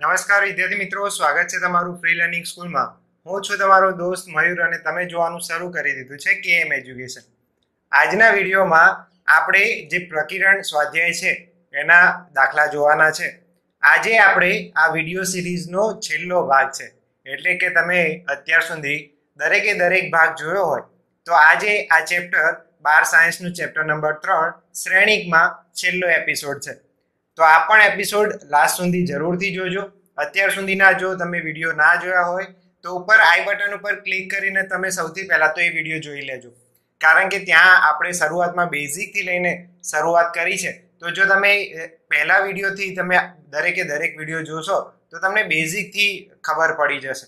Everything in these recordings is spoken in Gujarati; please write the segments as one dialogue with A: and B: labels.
A: નમસ્કાર, વિદ્યાર્થી મિત્રો. સ્વાગત છે તમારું ફ્રી લર્નિંગ સ્કૂલમાં હું છું તમારો દોસ્ત મયુર અને તમે જોવાનું શરૂ કરી દીધું છે કેએમ એજ્યુકેશન આજના વિડીયોમાં આપણે જે પ્રકિરણ સ્વાધ્યાય છે, એના દાખલા જોવાના છે. આજે આપણે આ વીડિયો સિરીઝનો છેલ્લો ભાગ છે. એટલે કે તમે અત્યાર સુધી દરેકે દરેક ભાગ જોયો હોય, તો આજે આ ચેપ્ટર બાર સાયન્સનું ચેપ્ટર નંબર ત્રણ શ્રેણીકમાં છેલ્લો એપિસોડ છે. તો આ પણ એપિસોડ લાસ્ટ સુધી જરૂરથી જોજો. અત્યાર સુધીના જો તમે વીડિયો ના જોયા હોય, તો ઉપર આઈ બટન ઉપર ક્લિક કરીને તમે સૌથી પહેલાં તો એ વીડિયો જોઈ લેજો. કારણ કે ત્યાં આપણે શરૂઆતમાં બેઝિકથી લઈને શરૂઆત કરી છે. તો જો તમે પહેલા વિડીયોથી તમે દરેકે દરેક વીડિયો જોશો, તો તમને બેઝિકથી ખબર પડી જશે.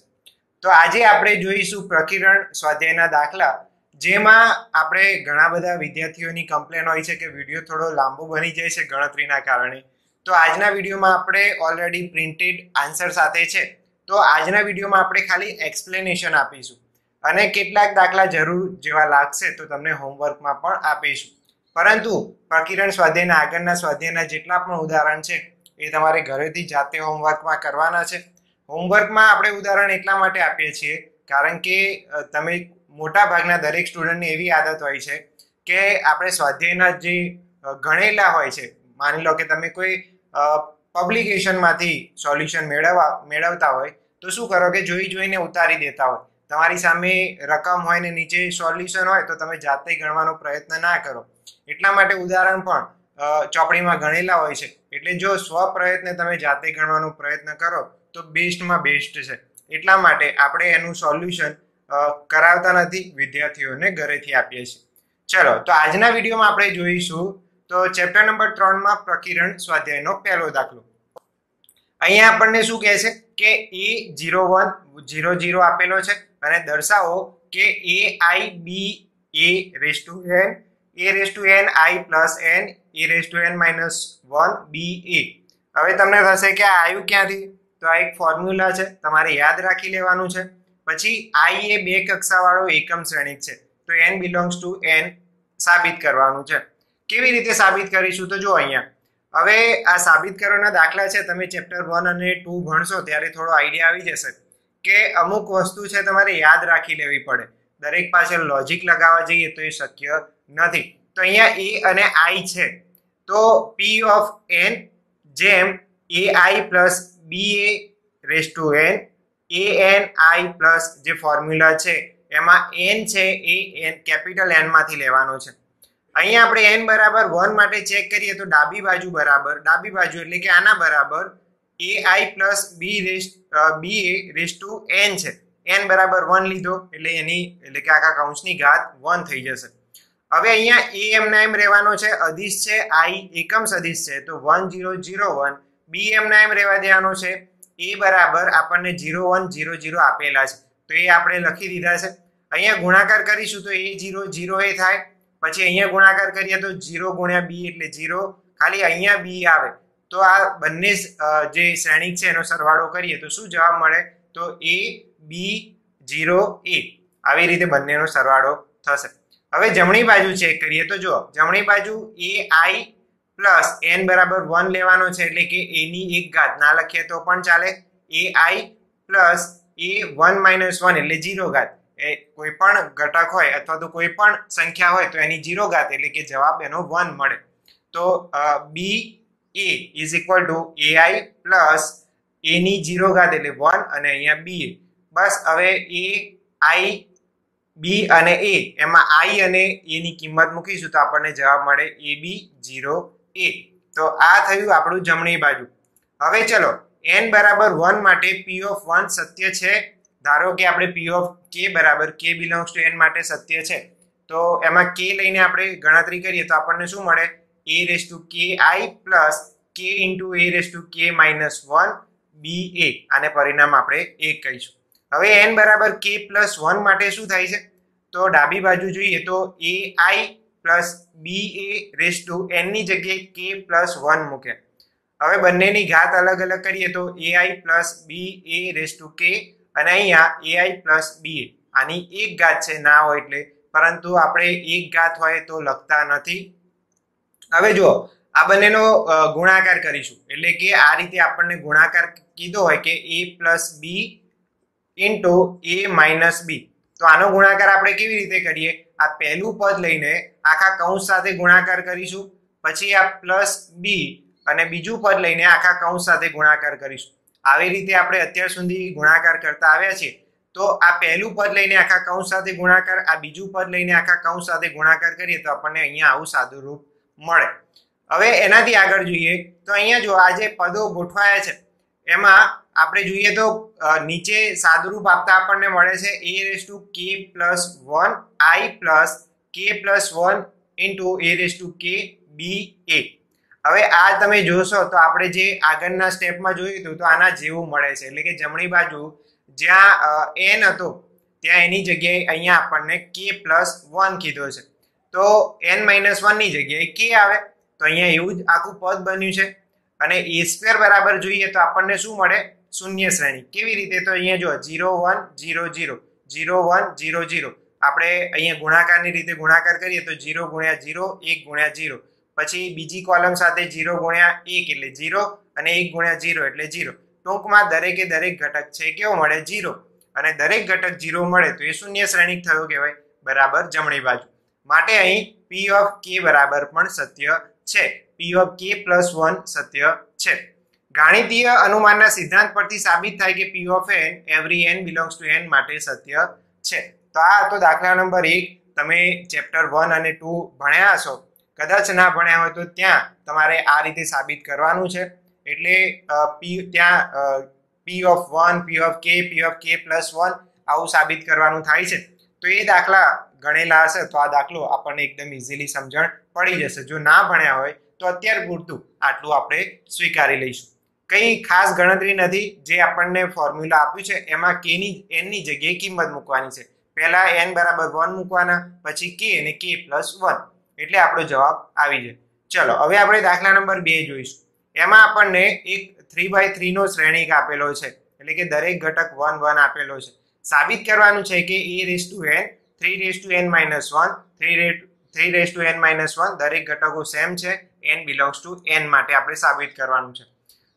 A: તો આજે આપણે જોઈશું પ્રકિરણ સ્વાધ્યાયના દાખલા, જેમાં આપણે ઘણા બધા વિદ્યાર્થીઓની કમ્પ્લેન હોય છે કે વીડિયો થોડો લાંબો બની જાય છે ગણતરીના કારણે. તો આજના વિડીયોમાં આપણે ઓલરેડી પ્રિન્ટેડ આન્સર સાથે છે. તો આજના વિડીયોમાં આપણે ખાલી એક્સપ્લેનેશન આપીશું. અને કેટલાક દાખલા જરૂર જેવા લાગશે તો તમને હોમવર્કમાં પણ આપીશું. પરંતુ પ્રકિરણ સ્વાધ્યાયના આગળના સ્વાધ્યાયના જેટલા પણ ઉદાહરણ છે, એ તમારે ઘરેથી જાતે હોમવર્કમાં કરવાના છે. હોમવર્કમાં આપણે ઉદાહરણ એટલા માટે આપીએ છીએ, કારણ કે તમે મોટા ભાગના દરેક સ્ટુડન્ટની એવી આદત હોય છે કે આપણે સ્વાધ્યાયના જે ગણેલા હોય છે, માની લો કે તમે કોઈ પબ્લિકેશનમાંથી સોલ્યુશન મેળવવા, મેળવતા હોય, તો શું કરો કે જોઈ જોઈને ઉતારી દેતા હોય. તમારી સામે રકમ હોય ને નીચે સોલ્યુશન હોય, તો તમે જાતે ગણવાનો પ્રયત્ન ના કરો. એટલા માટે ઉદાહરણ પણ ચોપડીમાં ગણેલા હોય છે. એટલે જો સ્વ પ્રયત્ને તમે જાતે ગણવાનો પ્રયત્ન કરો, તો બેસ્ટમાં બેસ્ટ છે. એટલા માટે આપણે એનું સોલ્યુશન કરાવતા નથી, વિદ્યાર્થીઓને ઘરેથી આપીએ છીએ. ચલો, તો આજના વિડીયોમાં આપણે જોઈશું તો ચેપ્ટર નંબર ત્રણમાં પ્રકિરણ સ્વાધ્યાયનો પહેલો દાખલો. અહીંયા આપણને શું કહે છે? કે A zero one zero zero આપેલો છે અને દર્શાવો કે A I B A raise to N, A raise to N I plus N, A raise to N minus one B A. હવે તમને થશે કે આ આવ્યું ક્યાંથી? તો આ એક ફોર્મ્યુલા છે, તમારે યાદ રાખી લેવાનું છે. પછી આઈ એ બે કક્ષાવાળો એકમ શ્રેણિક છે, તો એન બિલોંગ્સ ટુ એન સાબિત કરવાનું છે. કેવી રીતે સાબિત કરીશું તો જો અહીંયા. હવે આ સાબિત કરવાના દાખલા છે, તમે ચેપ્ટર વન અને ટુ ભણશો ત્યારે થોડો આઈડિયા આવી જશે કે અમુક વસ્તુ છે તમારે યાદ રાખી લેવી પડે. દરેક પાછળ લોજિક લગાવવા જઈએ તો એ શક્ય નથી. તો અહીંયા એ અને આઈ છે. તો પી ઓફ એન જેમ A I plus B A raise to N A N I plus જે ફોર્મ્યુલા છે, એમાં એન છે એ એન કેપિટલ એનમાંથી લેવાનો છે. અહીંયા આપણે એન બરાબર વન માટે ચેક કરીએ તો ડાબી બાજુ બરાબર, ડાબી બાજુ એટલે કે આના બરાબર A I plus B raise B A raise to N છે. એન બરાબર વન લીધો એટલે એની, એટલે કે આખા કાઉન્સની ઘાત વન થઈ જશે. હવે અહીંયા એ એમના એમ રહેવાનો છે અધિશ છે આઈ એકમ સદિશ છે, તો one zero zero one B એમના એમ રહેવા દેવાનો છે એ બરાબર આપણને જીરો વન જીરો જીરો આપેલા છે. તો એ આપણે લખી દીધા છે. અહીંયા ગુણાકાર કરીશું તો એ જીરો જીરો એ થાય. પછી અહીંયા ગુણાકાર કરીએ તો જીરો ગુણ્યા બી એટલે જીરો. ખાલી અહીંયા બી આવે. તો આ બંને જે શ્રેણિક છે એનો સરવાળો કરીએ તો શું જવાબ મળે? તો એ, બી, જીરો, એ. આવી રીતે બંનેનો સરવાળો થશે. હવે જમણી બાજુ ચેક કરીએ તો જો જમણી બાજુ એ આઈ પ્લસ એન બરાબર વન લેવાનો છે એટલે કે એની એક ઘાત. ના લખીએ તો પણ ચાલે. A I plus A one minus one એટલે જીરો ઘાત. એ કોઈ પણ ઘટક હોય અથવા તો કોઈ પણ સંખ્યા હોય તો એની જીરો ઘાત એટલે કે જવાબ એનો વન મળે. તો B A is equal to AI plus any zero ઘાત એટલે વન અને અહીંયા બી બસ હવે એ આઈ બી અને એ એમાં આઈ અને એની કિંમત મૂકીશું તો આપણને જવાબ મળે એ બી જીરો એ તો આ થયું આપણું જમણી બાજુ. હવે ચલો એન બરાબર વન માટે પી ઓફ વન સત્ય છે. ધારો કે આપણે પી ઓફ કે બરાબર કે બિલોંગ્સ ટુ એન માટે સત્ય છે, તો એમાં કે લઈને આપણે ગણતરી કરીએ તો આપણને શું મળે? A raise to K I plus K into A raise to K minus one B A આને પરિણામ આપણે એક કહીશું. હવે એન બરાબર કે પ્લસ વન માટે શું થાય છે? તો ડાબી બાજુ જોઈએ તો A I plus B A raise to એનની જગ્યાએ કે પ્લસ વન મૂકે. હવે બંનેની ઘાત અલગ અલગ કરીએ તો A I plus B A raise to K અને અહીંયા એ આઈ પ્લસ બી આની એક ઘાત છે, ના હોય એટલે. પરંતુ આપણે એક ઘાત હોય તો લખતા નથી. હવે જુઓ, આ બંનેનો ગુણાકાર કરીશું. એટલે કે આ રીતે આપણને ગુણાકાર કીધો હોય કે A plus B into A minus B તો આનો ગુણાકાર આપણે કેવી રીતે કરીએ? આ પહેલું પદ લઈને આખા કૌંસ સાથે ગુણાકાર કરીશું. પછી આ પ્લસ બી અને બીજું પદ લઈને આખા કૌંસ સાથે ગુણાકાર કરીશું. આવી રીતે આપણે અત્યાર સુધી ગુણાકાર કરતા આવ્યા છીએ. તો આ પહેલું પદ લઈને આખા કૌંસ સાથે ગુણાકાર, આ બીજું પદ લઈને આખા કૌંસ સાથે ગુણાકાર કરીએ તો આપણને અહીંયા આવું સાદું રૂપ મળે. હવે એનાથી આગળ જોઈએ. તો અહીંયા જો આ જે પદો ગોઠવાયા છે, એમાં આપણે જોઈએ તો નીચે સાદુરૂપ આપતા આપણને મળે છે A raise to K plus one I plus K plus one into A raise to K B A હવે આ તમે જોશો તો આપણે જે આગળના સ્ટેપમાં જોયું હતું તો આના જેવું મળે છે. એટલે કે જમણી બાજુ જ્યાં એન હતો, ત્યાં એની જગ્યાએ અહીંયા આપણને કે પ્લસ વન કીધો છે. તો એન માઇનસ વનની જગ્યાએ કે આવે, તો અહીંયા એવું જ આખું પદ બન્યું છે. અને એ સ્ક્વેર બરાબર જોઈએ તો આપણને શું મળે? શૂન્ય શ્રેણી. કેવી રીતે? તો અહીંયા જો zero one zero zero zero one zero zero આપણે અહીંયા ગુણાકારની રીતે ગુણાકાર કરીએ તો જીરો ગુણ્યા જીરો એક ગુણ્યા જીરો પછી બીજી કોલમ સાથે જીરો ગુણ્યા એક એટલે જીરો અને એક ગુણ્યા જીરો એટલે જીરો ટૂંકમાં દરેકે દરેક ઘટક છે કેવો મળે? જીરો અને દરેક ઘટક જીરો મળે તો એ શૂન્ય શ્રેણિક થયો કહેવાય. બરાબર? જમણી બાજુ. માટે અહીં પી ઓફ કે બરાબર પણ સત્ય છે. P of K plus one સત્ય છે. ગાણિતીય અનુમાનના સિદ્ધાંત પરથી સાબિત થાય કે P of N every N belongs to N માટે સત્ય છે. તો આ હતો દાખલા નંબર એક. તમે ચેપ્ટર વન અને ટુ ભણ્યા હશો. કદાચ ના ભણ્યા હોય તો ત્યાં તમારે આ રીતે સાબિત કરવાનું છે. એટલે પી ત્યાં P of one P of K P of K plus one આવું સાબિત કરવાનું થાય છે. તો એ દાખલા ગણેલા હશે તો આ દાખલો આપણને એકદમ ઇઝીલી સમજણ પડી જશે. જો ના ભણ્યા હોય તો અત્યાર પૂરતું આટલું આપણે સ્વીકારી લઈશું. કંઈ ખાસ ગણતરી નથી, જે આપણને ફોર્મ્યુલા આપ્યું છે, એમાં કેની એનની જગ્યાએ કિંમત મૂકવાની છે. પહેલાં એન બરાબર વન મૂકવાના, પછી કે અને કે પ્લસ વન એટલે આપણો જવાબ આવી જાય. ચલો, હવે આપણે દાખલા નંબર બે જોઈશું. એમાં આપણને એક થ્રી બાય થ્રીનો શ્રેણીક આપેલો છે. એટલે કે દરેક ઘટક વન વન આપેલો છે. સાબિત કરવાનું છે કે A raise to N three raise to N minus one three raise three raise to N minus one દરેક ઘટકો સેમ છે એન બિલોંગ્સ ટુ એન માટે આપણે સાબિત કરવાનું છે.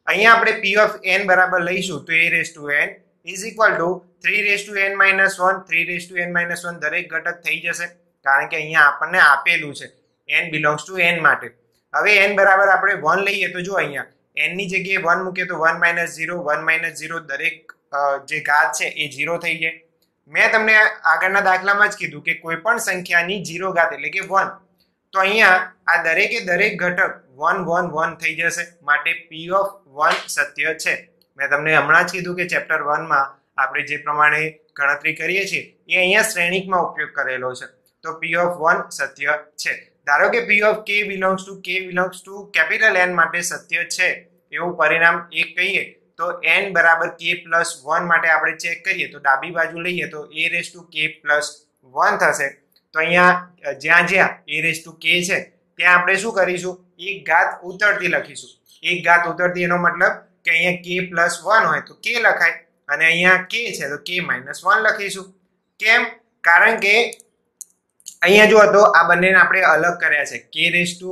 A: અહીંયા આપણે પી ઓફ એન બરાબર લઈશું તો A raise to N is equal to three raise to N minus one three raise to N minus one દરેક ઘટક થઈ જશે. કારણ કે અહીંયા આપણને આપેલું છે. એન બિલોંગ્સ ટુ એન માટે. હવે એન બરાબર આપણે વન લઈએ તો જો અહીંયા એનની જગ્યાએ વન મૂકીએ તો one minus zero one minus zero દરેક જે ઘાત છે એ ઝીરો થઈ જાય. મેં તમને આગળના દાખલામાં જ કીધું કે કોઈ પણ સંખ્યાની ઝીરો ઘાત એટલે કે વન તો અહીંયા આ દરેકે દરેક ઘટક વન વન વન થઈ જશે. માટે પી ઓફ વન સત્ય છે. મેં તમને હમણાં જ કીધું કે ચેપ્ટર વનમાં આપણે જે પ્રમાણે ગણતરી કરીએ છીએ, એ અહીંયા શ્રેણિકમાં ઉપયોગ કરેલો છે. તો પી ઓફ વન સત્ય છે. ધારો કે P of K belongs to K belongs to capital N માટે સત્ય છે. એવું પરિણામ એક કહીએ, તો એન બરાબર કે પ્લસ વન માટે આપણે ચેક કરીએ, તો ડાબી બાજુ લઈએ, તો A raise to K plus one થશે. તો અહીંયા, જ્યાં જ્યાં એ રેસ ટુ કે છે, ત્યાં આપણે શું કરીશું? એક ઘાત ઉતરતી લખીશું. એક ઘાત ઉતરતી એનો મતલબ કે અહીંયા કે પ્લસ વન હોય તો કે લખાય. અને અહીંયા કે છે તો કે માઇનસ વન લખીશું. કેમ? કારણ કે અહીંયા જો તો આ બંનેને આપણે અલગ કર્યા છે. K raise to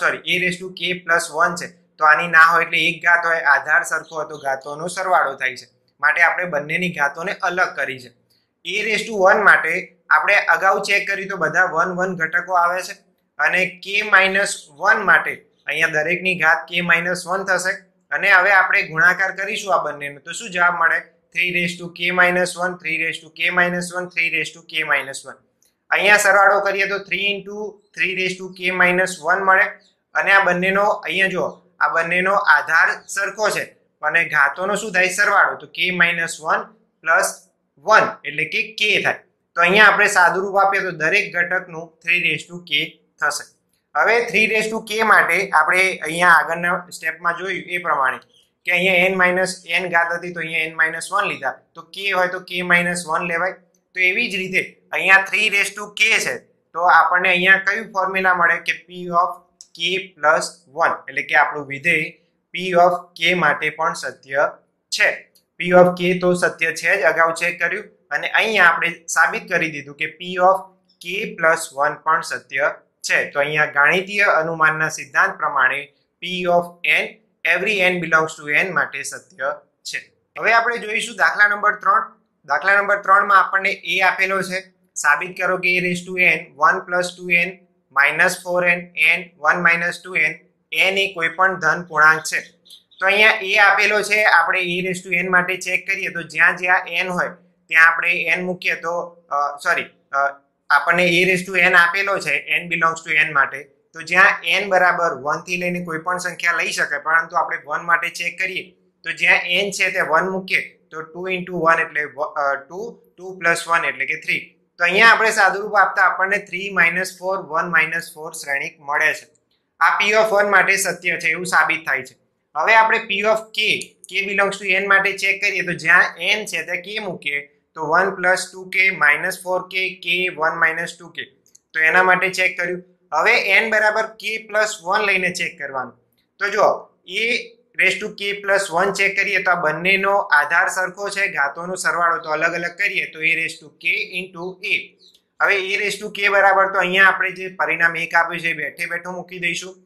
A: sorry A raise to K plus one છે. તો આની ના હોય એટલે એક ઘાત હોય, આધાર સરખો હતો ઘાતોનો સરવાળો થાય છે. માટે આપણે બંનેની ઘાતોને અલગ કરી છે. એ રેસ ટુ વન માટે આપણે અગાઉ ચેક કર્યું તો બધા વન વન ઘટકો આવે છે. અને કે માઇનસ વન માટે અહીંયા દરેકની ઘાત કે માઇનસ વન થશે. અને હવે આપણે ગુણાકાર કરીશું આ બંનેનો. તો શું જવાબ મળે? Three raise to K minus one three raise to K minus one three raise to K minus one અહીંયા સરવાળો કરીએ તો three into three raise to K minus one મળે. અને આ બંનેનો, અહીંયા જુઓ, આ બંનેનો આધાર સરખો છે. અને ઘાતોનો શું થાય? સરવાળો. તો કે માઇનસ વન પ્લસ વન એટલે કે કે થાય. તો અહીંયા આપણે સાદુરૂપ આપીએ તો દરેક ઘટકનું થ્રી રેસ ટુ કે થશે. હવે થ્રી રેસ ટુ કે માટે આપણે અહીંયા આગળના સ્ટેપમાં જોયું એ પ્રમાણે કે અહીંયા એન માઇનસ એન ઘાત હતી તો અહીંયા એન માઇનસ વન લીધા. તો કે હોય તો કે માઇનસ વન લેવાય. તો એવી જ રીતે અહીંયા થ્રી રેસ ટુ કે છે. તો આપણને અહીંયા કયું ફોર્મ્યુલા મળે? કે P of K plus one એટલે કે આપણું વિધેય પી ઓફ કે માટે પણ સત્ય છે. પી ઓફ કે તો સત્ય છે જ, અગાઉ ચેક કર્યું. અને અહીંયા આપણે સાબિત કરી દીધું કે P of K plus one પણ સત્ય છે. તો અહીંયા ગાણિતીય અનુમાનના સિદ્ધાંત પ્રમાણે P of N every N belongs to N માટે સત્ય છે. હવે આપણે જોઈશું દાખલા નંબર ત્રણ. દાખલા નંબર ત્રણમાં આપણને એ આપેલો છે. સાબિત કરો કે A raise to N one plus two N minus four N N one minus two N N એ કોઈ પણ ધન પૂર્ણાંક છે. તો અહીંયા એ આપેલો છે, આપણે એ રેસ ટુ એન માટે ચેક કરીએ તો જ્યાં જ્યાં એન હોય, ત્યાં આપણે એન મૂકીએ તો સોરી આપણને એ રેસ ટુ એન આપેલો છે એન બિલોંગ્સ ટુ એન માટે. તો જ્યાં એન બરાબર વનથી લઈને કોઈ પણ સંખ્યા લઈ શકે પરંતુ આપણે વન માટે ચેક કરીએ. તો જ્યાં એન છે તે વન મૂકીએ. તો ટુ ઇન્ટુ વન એટલે ટુ ટુ પ્લસ વન એટલે કે થ્રી તો અહીંયા આપણે સાદુરૂપ આપતા આપણને three minus four one minus four શ્રેણિક મળે છે. આ પી ઓફ વન માટે સત્ય છે, એવું સાબિત થાય છે. હવે આપણે P of K K belongs to N માટે ચેક કરીએ તો જ્યાં એન છે ત્યાં કે મૂકીએ, તો one plus two K minus four K K one minus two કે તો એના માટે ચેક કર્યું. હવે એન બરાબર કે પ્લસ વન લઈને ચેક કરવાનું. તો જો A raise to K plus one check કરીએ તો આ બંનેનો આધાર સરખો છે, ઘાતોનો સરવાળો તો અલગ અલગ કરીએ તો A raise to K into A. હવે એ રેસ ટુ કે બરાબર તો અહીંયા આપણે જે પરિણામ એક આપ્યું છે બેઠે બેઠો મૂકી દઈશું.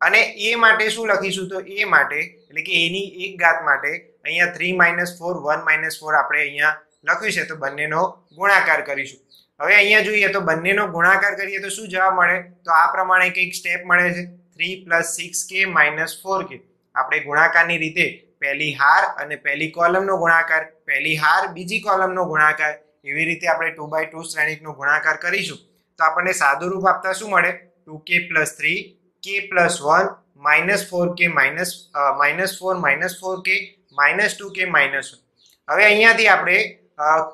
A: અને એ માટે શું લખીશું તો એ માટે, એટલે કે એની એક ઘાત માટે અહીંયા three minus four, one minus four આપણે અહીંયા લખ્યું છે, તો બંનેનો ગુણાકાર કરીશું. હવે અહીંયા જોઈએ તો બંનેનો ગુણાકાર કરીએ તો શું જવાબ મળે? તો આ પ્રમાણે કંઈક સ્ટેપ મળે છે, three plus six K minus four K. આપણે ગુણાકારની રીતે પહેલી હાર અને પહેલી કોલમનો ગુણાકાર, પહેલી હાર, બીજી કોલમનો ગુણાકાર એવી રીતે આપણે ટુ બાય ટુ શ્રેણીકનો ગુણાકાર કરીશું. તો આપણને સાદું રૂપ આપતા શું મળે? Two K plus three K plus one minus four K minus minus four minus four K minus two K minus હવે અહીંયાથી આપણે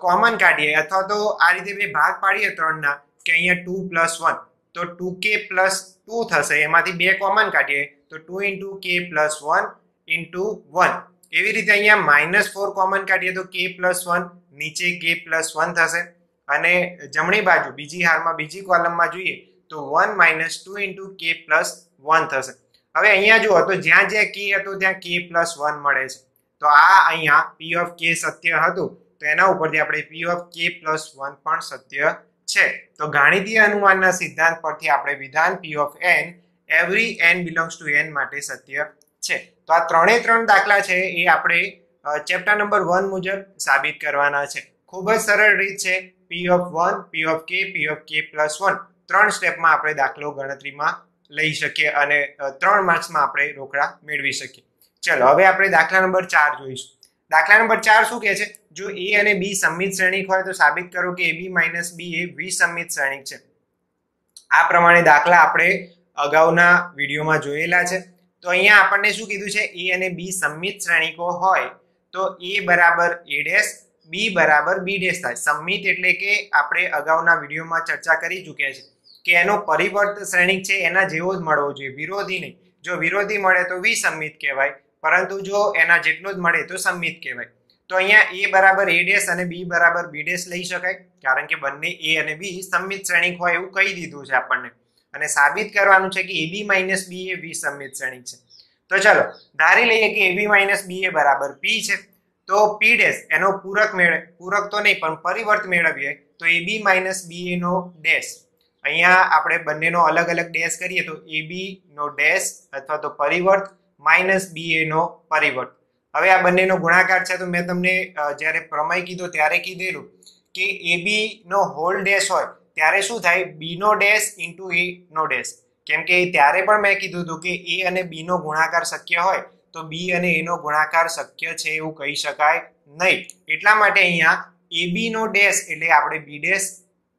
A: કોમન કાઢીએ. અથવા તો આ રીતે બે ભાગ પાડીએ ત્રણના, કે અહીંયા ટુ પ્લસ વન તો ટુ કે પ્લસ ટુ થશે. એમાંથી બે કોમન કાઢીએ. તો two into K plus one into one. એવી રીતે અહીંયા માઇનસ ફોર કોમન કાઢીએ તો કે પ્લસ વન નીચે કે પ્લસ વન થશે. અને જમણી બાજુ, બીજી હારમાં બીજી કોલમમાં જોઈએ તો one minus two into K plus one થશે. હવે અહીંયા જુઓ, તો જ્યાં જ્યાં કે હતું ત્યાં કે પ્લસ વન મળે છે. તો આ અહીંયા પી ઓફ કે સત્ય હતું. તો એના ઉપરથી આપણે P of K plus one પણ સત્ય છે. તો ગાણિતીય અનુમાનના સિદ્ધાંત પરથી આપણે વિધાન P of N every N belongs to N માટે સત્ય છે. તો આ ત્રણે ત્રણ દાખલા છે એ આપણે ચેપ્ટર નંબર વન મુજબ સાબિત કરવાના છે. ખૂબ જ સરળ રીત છે. P of one P of K P of K plus one ત્રણ સ્ટેપમાં આપણે દાખલો ગણતરીમાં લઈ શકીએ અને ત્રણ માર્ક્સમાં આપણે રોકડા મેળવી શકીએ. ચલો, હવે આપણે દાખલા નંબર ચાર જોઈશું. દાખલા નંબર ચાર શું કહે છે? જો એ અને બી સંમિત શ્રેણિક હોય તો સાબિત કરો કે એ બી માઇનસ બી એ વિસંમિત શ્રેણિક છે. આ પ્રમાણે દાખલા આપણે અગાઉના વિડીયોમાં જોયેલા છે. તો અહીંયા આપણને શું કીધું છે? એ અને બી સંમિત શ્રેણિકો હોય તો એ બરાબર એ ડેશ, બી બરાબર બી ડેશ થાય. સંમિત એટલે કે આપણે અગાઉના વિડીયોમાં ચર્ચા કરી ચૂક્યા છે કે એનો પરિવર્ત શ્રેણિક છે, એના જેવો જ મળવો જોઈએ. વિરોધી નહીં. જો વિરોધી મળે તો વિસંમિત કહેવાય. પરંતુ જો એના જેટલો જ મળે તો સંમિત કહેવાય. તો અહીંયા એ બરાબર એ ડેશ અને બી બરાબર બી ડેશ લઈ શકાય. કારણ કે બંને એ અને બી સંમિત શ્રેણિક હોય એવું કહી દીધું છે આપણને. અને સાબિત કરવાનું છે કે એ બી માઇનસ બી એ વિસંમિત શ્રેણી છે. તો ચલો, ધારી લઈએ કે એબી માઇનસ બી એ બરાબર પી છે. તો પી ડેશ, એનો પૂરક મેળવે પૂરક તો નહીં, પણ પરિવર્ત મેળવીએ તો એ બી માઇનસ બી એનો ડેશ. અહીંયા આપણે બંનેનો અલગ અલગ ડેશ કરીએ તો એ નો ડેશ અથવા તો પરિવર્ત માઇનસ બી એ નો પરિવર્ત. હવે આ બંનેનો ગુણાકાર છે, તો મેં તમને જ્યારે પ્રમેય કીધો ત્યારે કીધેલું કે એ નો હોલ ડેશ હોય ત્યારે શું થાય? બી નો ડેશ ઇન્ટુ એ નો ડેશ કેમ કે ત્યારે પણ મેં કીધું હતું કે એ અને બી નો ગુણાકાર શક્ય હોય, તો બી અને એનો ગુણાકાર શક્ય છે એવું કહી શકાય નહીં. એટલા માટે અહીંયા એ બી નો ડેશ એટલે આપણે બી ડેશ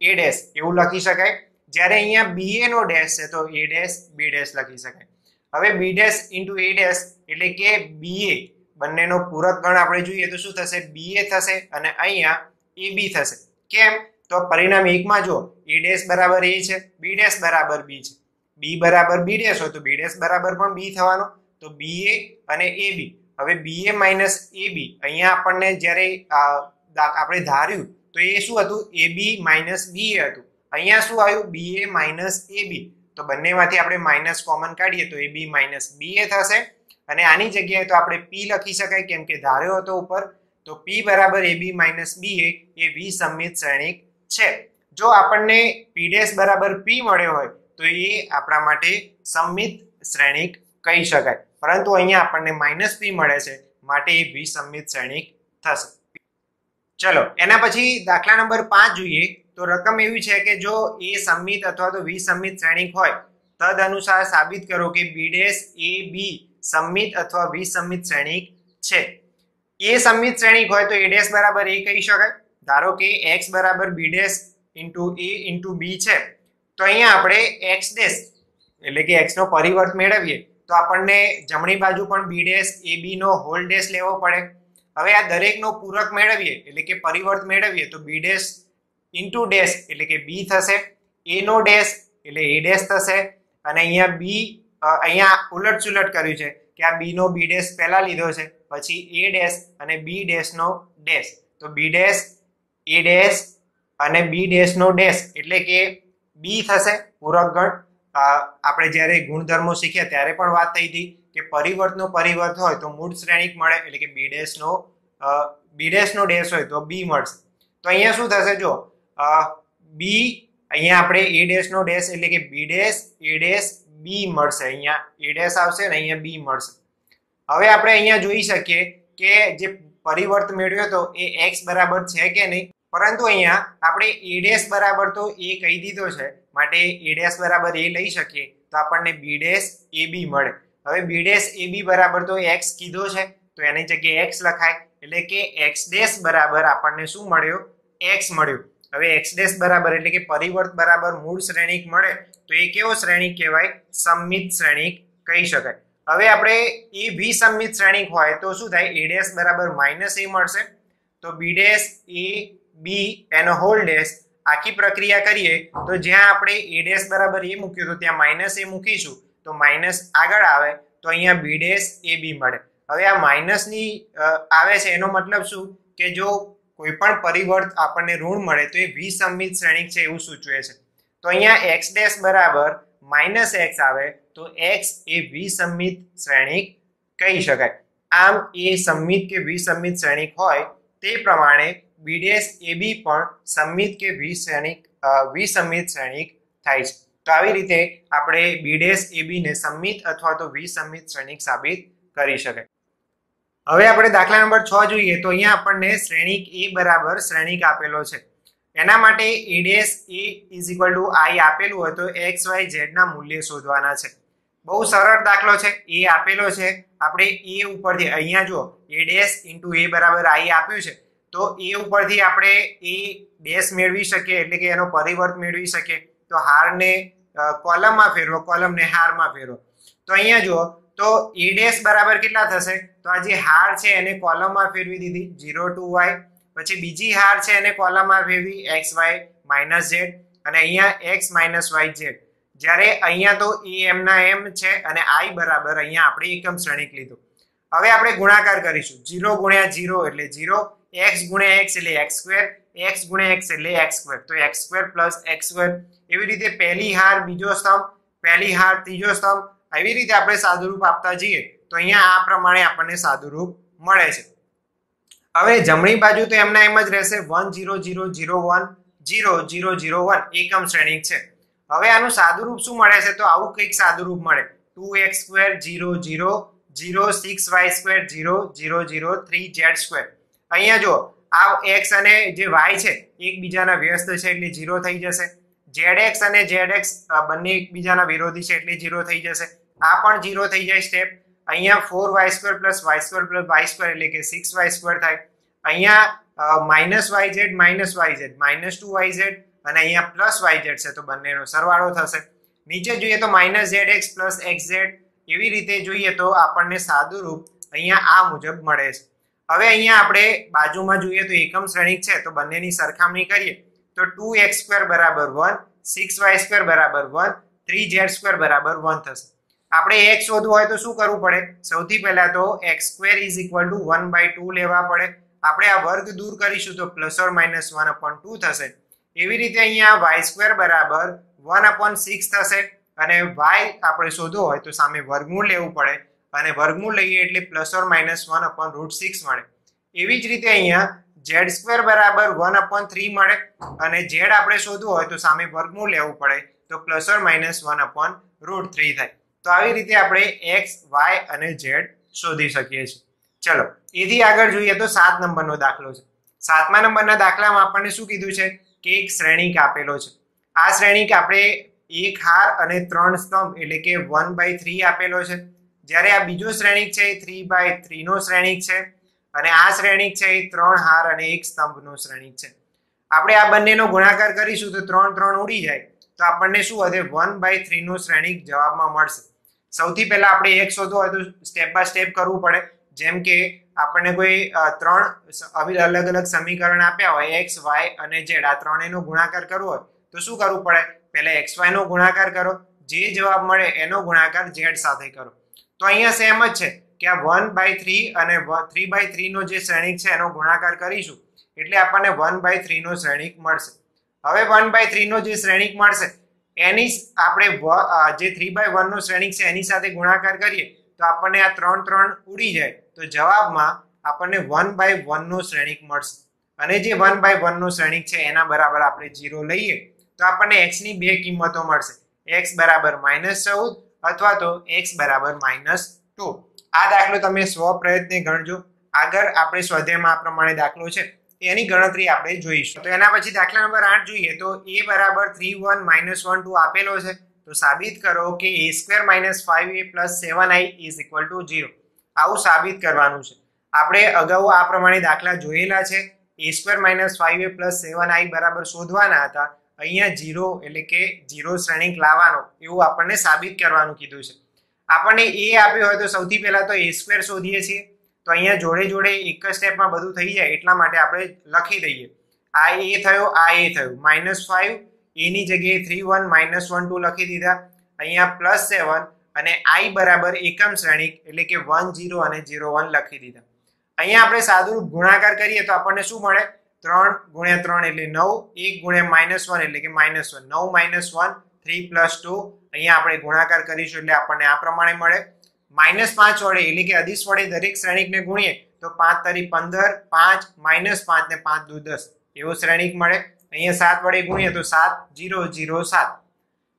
A: એ ડેશ એવું લખી શકાય. જ્યારે અહીંયા બી એ નો ડેશ છે, તો એ ડેશ બી ડેશ લખી શકાય. હવે B dash into A dash એટલે કે બી એ બંનેનો પૂરક ગણ આપણે જોઈએ તો શું થશે? બી એ થશે અને અહીંયા એ બી થશે. કેમ? તો પરિણામ એકમાં જો, એ ડેશ બરાબર એ છે, બી ડેશ બરાબર બી છે. બી બરાબર બી ડેશ હોય તો બી ડેશ બરાબર પણ બી થવાનો. તો બી એ અને એ બી. હવે બી એ માઇનસ એ બી, અહીંયા આપણને જ્યારે આપણે ધાર્યું, તો એ શું હતું? એ બી માઇનસ બી એ હતું. અહીંયા શું આવ્યું? B A minus A B. તો બંનેમાંથી આપણે માઇનસ કોમન કાઢીએ તો એ બી માઇનસ બી એ થશે. અને આની જગ્યાએ તો આપણે પી લખી શકાય, કેમ કે ધાર્યો હતો ઉપર. તો પી બરાબર એ બી માઇનસ બી એ એ વી સંમિત શ્રેણિક છે. જો આપણને પી ડેશ બરાબર પી મળ્યો હોય, તો એ આપણા માટે સંમિત શ્રેણિક કહી શકાય. પરંતુ અહીંયા આપણને માઇનસ પી મળે છે, માટે એ વિસંમિત શ્રેણિક થશે. ચલો, એના પછી દાખલા નંબર પાંચ જોઈએ. તો રકમ એવી છે કે જો એ સંમિત અથવા તો વિસંમિત શ્રેણિક હોય, તદ અનુસાર સાબિત કરો કે બી ડેશ એ બી સંમિત અથવા વિસંમિત શ્રેણિક છે. એ સંમિત શ્રેણિક હોય તો એ ડેશ બરાબર એ કહી શકાય. ધારો કે એક્સ બરાબર B dash into A into B છે, તો અહીંયા આપણે એક્સ ડેશ એટલે કે એક્સનો પરિવર્ત મેળવીએ, તો આપણને જમણી બાજુ પણ બી ડેશ એ બી નો હોલ ડેશ લેવો પડે. હવે આ દરેકનો પૂરક મેળવીએ, એટલે કે પરિવર્ત મેળવીએ, તો બી ડેશ ઇન્ટુ ડેશ એટલે કે બી થશે એનો ડેશ એટલે એ ડેશ થશે, અને અહીંયા બી અહીંયા ઉલટ સુલટ કર્યું છે કે આ બીનો બી ડેશ પહેલા લીધો છે, પછી એ ડેશ અને બી ડેશ નો ડેશ તો બી ડેશ એ ડેશ અને બી ડેશ નો ડેશ એટલે કે બી થશે પૂરકગણ આપણે જ્યારે ગુણધર્મો શીખ્યા ત્યારે પણ વાત થઈ હતી કે પરિવર્તનો પરિવર્ત હોય તો મૂળ શ્રેણીક મળે એટલે કે બી ડેશનો બી ડેશનો ડેશ હોય તો બી મળશે. તો અહીંયા શું થશે જો? બી અહીંયા આપણે એ ડેશનો ડેશ એટલે કે બી ડેશ એ ડેશ બી મળશે. અહીંયા એ ડેશ આવશે ને અહીંયા બી મળશે. હવે આપણે અહીંયા જોઈ શકીએ કે જે પરિવર્ત મેળવ્યો હતો એ એક્સ બરાબર છે કે નહીં? પરંતુ અહીંયા આપણે એડેસ બરાબર તો એ કહી દીધો છે. માટે એડેસ બરાબર એ લઈ શકીએ તો આપણને બીડેસ એ બી મળે. હવે બીડેસ એ બી બરાબર તો એક્સ કીધો છે, તો એની જગ્યાએ એક્સ લખાય. એટલે કે એક્સ ડેશ બરાબર આપણને શું મળ્યો? એક્સ મળ્યું. હવે એક્સ ડેશ બરાબર એટલે કે પરિવર્ત બરાબર મૂળ શ્રેણિક મળે, તો એ કેવો શ્રેણીક કહેવાય? સંમિત શ્રેણિક કહી શકાય. હવે આપણે એ વિસંમિત શ્રેણિક હોય તો શું થાય? એ બરાબર માઇનસ એ મળશે. તો બી ડેશ એ બી એનો હોલ ડેશ આખી પ્રક્રિયા કરીએ, તો જ્યાં આપણે એ ડેશ બરાબર એ મૂક્યું તો ત્યાં માઇનસ એ મૂકીશું, તો માઇનસ આગળ આવે, તો અહીંયા બી ડેશ એ બી મળે. હવે આ માઇનસની આવે છે, એનો મતલબ શું? કે જો કોઈ પણ પરિવર્ત આપણને ઋણ મળે, તો એ વિસંમિત શ્રેણિક છે એવું સૂચવે છે. તો અહીંયા એક્સ ડેશ બરાબર માઇનસ એક્સ આવે, તો એક્સ એ વિસંમિત શ્રેણિક કહી શકાય. આમ એ સંમિત કે વિસંમિત શ્રેણિક હોય, તે પ્રમાણે બી એબી પણ સંમિત કે વિસૈનિક વિસંમિત શ્રેણિક થાય છે. તો આવી રીતે આપણે બીડીએસ એબીને સંમિત અથવા તો વિસંમિત શ્રેણિક સાબિત કરી શકાય. હવે આપણે દાખલા નંબર છ જોઈએ, તો અહીંયા આપણને શ્રેણિક એ બરાબર શ્રેણિક આપેલો છે. એના માટે ADS A is equal to I આપેલું હોય તો એક્સ વાય ઝેડ ના મૂલ્ય શોધવાના છે. બહુ સરળ દાખલો છે એ આપેલો છે. આપણે એ ઉપરથી, અહીંયા જો એડીએસ ઇન્ટુ એ બરાબર આઈ આપ્યું છે. તો એ ઉપરથી આપણે એ ડેશ મેળવી શકીએ, એટલે કે એનો પરિવર્ત મેળવી શકીએ. તો હારને કોલમમાં ફેરવો, કોલમને હારમાં ફેરવો. તો અહીંયા જુઓ, તો એ ડેશ બરાબર કેટલા થશે? તો આ જે હાર છે એને કોલમમાં ફેરવી દીધી, ઝીરો ટુ વાય. પછી બીજી હાર છે એને કોલમમાં ફેરવી, એક્સ વાય માઇનસ ઝેડ. અને અહીંયા એક્સ માઇનસ વાય ઝેડ. જ્યારે અહીંયા તો એ એમના એમ છે અને આઈ બરાબર અહીંયા આપણે એકમ શ્રેણીક લીધું. હવે આપણે ગુણાકાર કરીશું. ઝીરો ગુણ્યા ઝીરો એટલે ઝીરો. એક્સ ગુણ્યા એક્સ એટલે એક્સ સ્ક્વેર, એક્સ ગુણ્યા એક્સ એટલે એક્સ સ્ક્વેર. તો X square plus X square, એવી રીતે પહેલી હાર, બીજો સ્તંભ, પહેલી હાર, ત્રીજો સ્તંભ, આવી રીતે આપણે સાદુરૂપ આપતા જઈએ, તો અહીંયા આ પ્રમાણે આપણને સાદુરૂપ મળે છે. હવે જમણી બાજુ તો એમના એમ જ રહેશે one zero zero zero one zero zero zero one, એકમ શ્રેણી છે. હવે આનું સાદુરૂપ શું મળે છે? તો આવું કંઈક સાદુરૂપ મળે. Two X square zero zero zero six Y square, zero zero zero three Z square. અહીંયા જો આ એક્સ અને જે વાય છે, એકબીજાના વ્યસ્ત છે એટલે જીરો થઈ જશે. ઝેડ એક્સ અને ઝેડ એક્સ બંને એકબીજાના વિરોધી છે એટલે ઝીરો થઈ જશે. આ પણ જીરો થઈ જાય સ્ટેપ અહીંયા four Y square plus Y square plus Y square એટલે કે સિક્સ વાય સ્ક્વેર થાય. અહીંયા minus Y Z minus Y minus two Y અને અહીંયા પ્લસ વાય છે તો બંનેનો સરવાળો થશે. નીચે જોઈએ તો minus Z X plus X એવી રીતે જોઈએ તો આપણને સાદું રૂપ અહીંયા આ મુજબ મળે છે. હવે અહીંયા આપણે બાજુમાં જોઈએ તો એકમ શ્રેણિક છે, તો બંનેની સરખામણી કરીએ તો ટુ એક્સ સ્ક્વેર બરાબર વન, સિક્સ વાય સ્ક્વેર બરાબર વન, થ્રી ઝેડ સ્ક્વેર બરાબર વન થશે. આપણે એક્સ શોધવું હોય તો શું કરવું પડે? સૌથી પહેલા તો X square is equal to one by two લેવા પડે. આપણે આ વર્ગ દૂર કરીશું તો plus or minus one upon two થશે. એવી રીતે અહીંયા વાય સ્ક્વેર બરાબર વન અપોન સિક્સ થશે અને વાય આપણે શોધવો હોય તો સામે વર્ગમૂળ લેવું પડે. અને વર્ગમૂળ લઈએ એટલે plus or minus one upon root six મળે. એવી જ રીતે અહીંયા ઝેડ સ્ક્વેર બરાબર વન અપોન થ્રી મળે અને ઝેડ આપણે શોધવું હોય તો સામે વર્ગમૂળ લેવું પડે તો plus or minus one upon root three થાય. તો આવી રીતે આપણે એક્સ વાય અને ઝેડ શોધી શકીએ છીએ. ચલો, એથી આગળ જોઈએ તો સાત નંબરનો દાખલો છે. સાતમા નંબરના દાખલામાં આપણને શું કીધું છે? કે એક શ્રેણીક આપેલો છે. આ શ્રેણીક આપણે એક, હાર અને ત્રણ સ્તંભ એટલે કે વન બાય થ્રી આપેલો છે. જ્યારે આ બીજો શ્રેણીક છે, એ થ્રી બાય થ્રીનો શ્રેણીક છે અને આ શ્રેણીક છે, એ ત્રણ હાર અને એક સ્તંભનો શ્રેણીક છે. આપણે આ બંનેનો ગુણાકાર કરીશું તો ત્રણ ત્રણ ઉડી જાય. તો આપણને શું વધે? વન બાય થ્રીનો શ્રેણીક જવાબમાં મળશે. સૌથી પહેલાં આપણે એક શોધવો હોય તો સ્ટેપ બાય સ્ટેપ કરવું પડે. જેમ કે આપણને કોઈ ત્રણ અલગ અલગ સમીકરણ આપ્યા હોય એક્સ વાય અને ઝેડ આ ત્રણેયનો ગુણાકાર કરવો હોય, તો શું કરવું પડે? પહેલાં એક્સ વાયનો ગુણાકાર કરો. જે જવાબ મળે એનો ગુણાકાર ઝેડ સાથે કરો. તો અહીંયા સેમ જ છે કે આ વન બાય થ્રી અને થ્રી બાય થ્રીનો જે શ્રેણીક છે એનો ગુણાકાર કરીશું. એટલે આપણને વન બાય થ્રીનો શ્રેણીક મળશે. હવે વન બાય થ્રીનો જે શ્રેણીક મળશે, એની આપણે જે થ્રી બાય વનનો શ્રેણીક છે એની સાથે ગુણાકાર કરીએ, તો આપણને આ ત્રણ ત્રણ ઉડી જાય. તો જવાબમાં આપણને વન બાય વનનો શ્રેણીક મળશે. અને જે વન બાય વનનો શ્રેણીક છે એના બરાબર આપણે જીરો લઈએ, તો આપણને એક્સની બે કિંમતો મળશે. એક્સ બરાબર માઇનસ ચૌદ અથવા તો એક્સ બરાબર માઇનસ ટુ આ દાખલો તમે સ્વ પ્રયત્ને ગણજો. આગળ આપણે સ્વાધ્યાયમાં આ પ્રમાણે દાખલો છે. એની ગણતરી આપણે જોઈશું. તો એના પછી દાખલા નંબર આઠ જોઈએ તો એ બરાબર three one minus one two આપેલો છે. તો સાબિત કરો કે A square minus five A plus seven I is equal to zero આવું સાબિત કરવાનું છે. આપણે અગાઉ આ પ્રમાણે દાખલા જોયેલા છે. A square minus five A plus seven I બરાબર શોધવાના હતા. અહીંયા જીરો એટલે કે જીરો શ્રેણીક લાવવાનો એવું આપણને સાબિત કરવાનું કીધું છે. આપણને એ આપ્યો હોય તો સૌથી પહેલા તો એ સ્ક્વેર શોધીએ છીએ. તો અહીંયા જોડે જોડે એક જ સ્ટેપમાં બધું થઈ જાય એટલા માટે આપણે લખી દઈએ. આ એ થયો, આ એ થયું. માઇનસ ફાઈવ, એની જગ્યાએ three one, minus one two લખી દીધા. અહીંયા પ્લસ સેવન અને આઈ બરાબર એકમ શ્રેણીક એટલે કે વન જીરો અને જીરો વન લખી દીધા. અહીંયા આપણે સાદું ગુણાકાર કરીએ તો આપણને શું મળે? ત્રણ ગુણ્યા ત્રણ એટલે નવ, એક ગુણ્યા માઇનસ વન એટલે કે માઇનસ વન નવ minus one three plus two અહીંયા આપણે ગુણાકાર કરીશું એટલે આપણને આ પ્રમાણે મળે. માઇનસ પાંચ વડે એટલે કે અધિશ વડે દરેક શ્રેણીકને ગુણીએ તો પાંચ તરી પંદર, પાંચ માઇનસ પાંચ ને પાંચ દુ દસ. એવો શ્રેણીક મળે. અહીંયા સાત વડે ગુણીએ તો સાત જીરો જીરો સાત.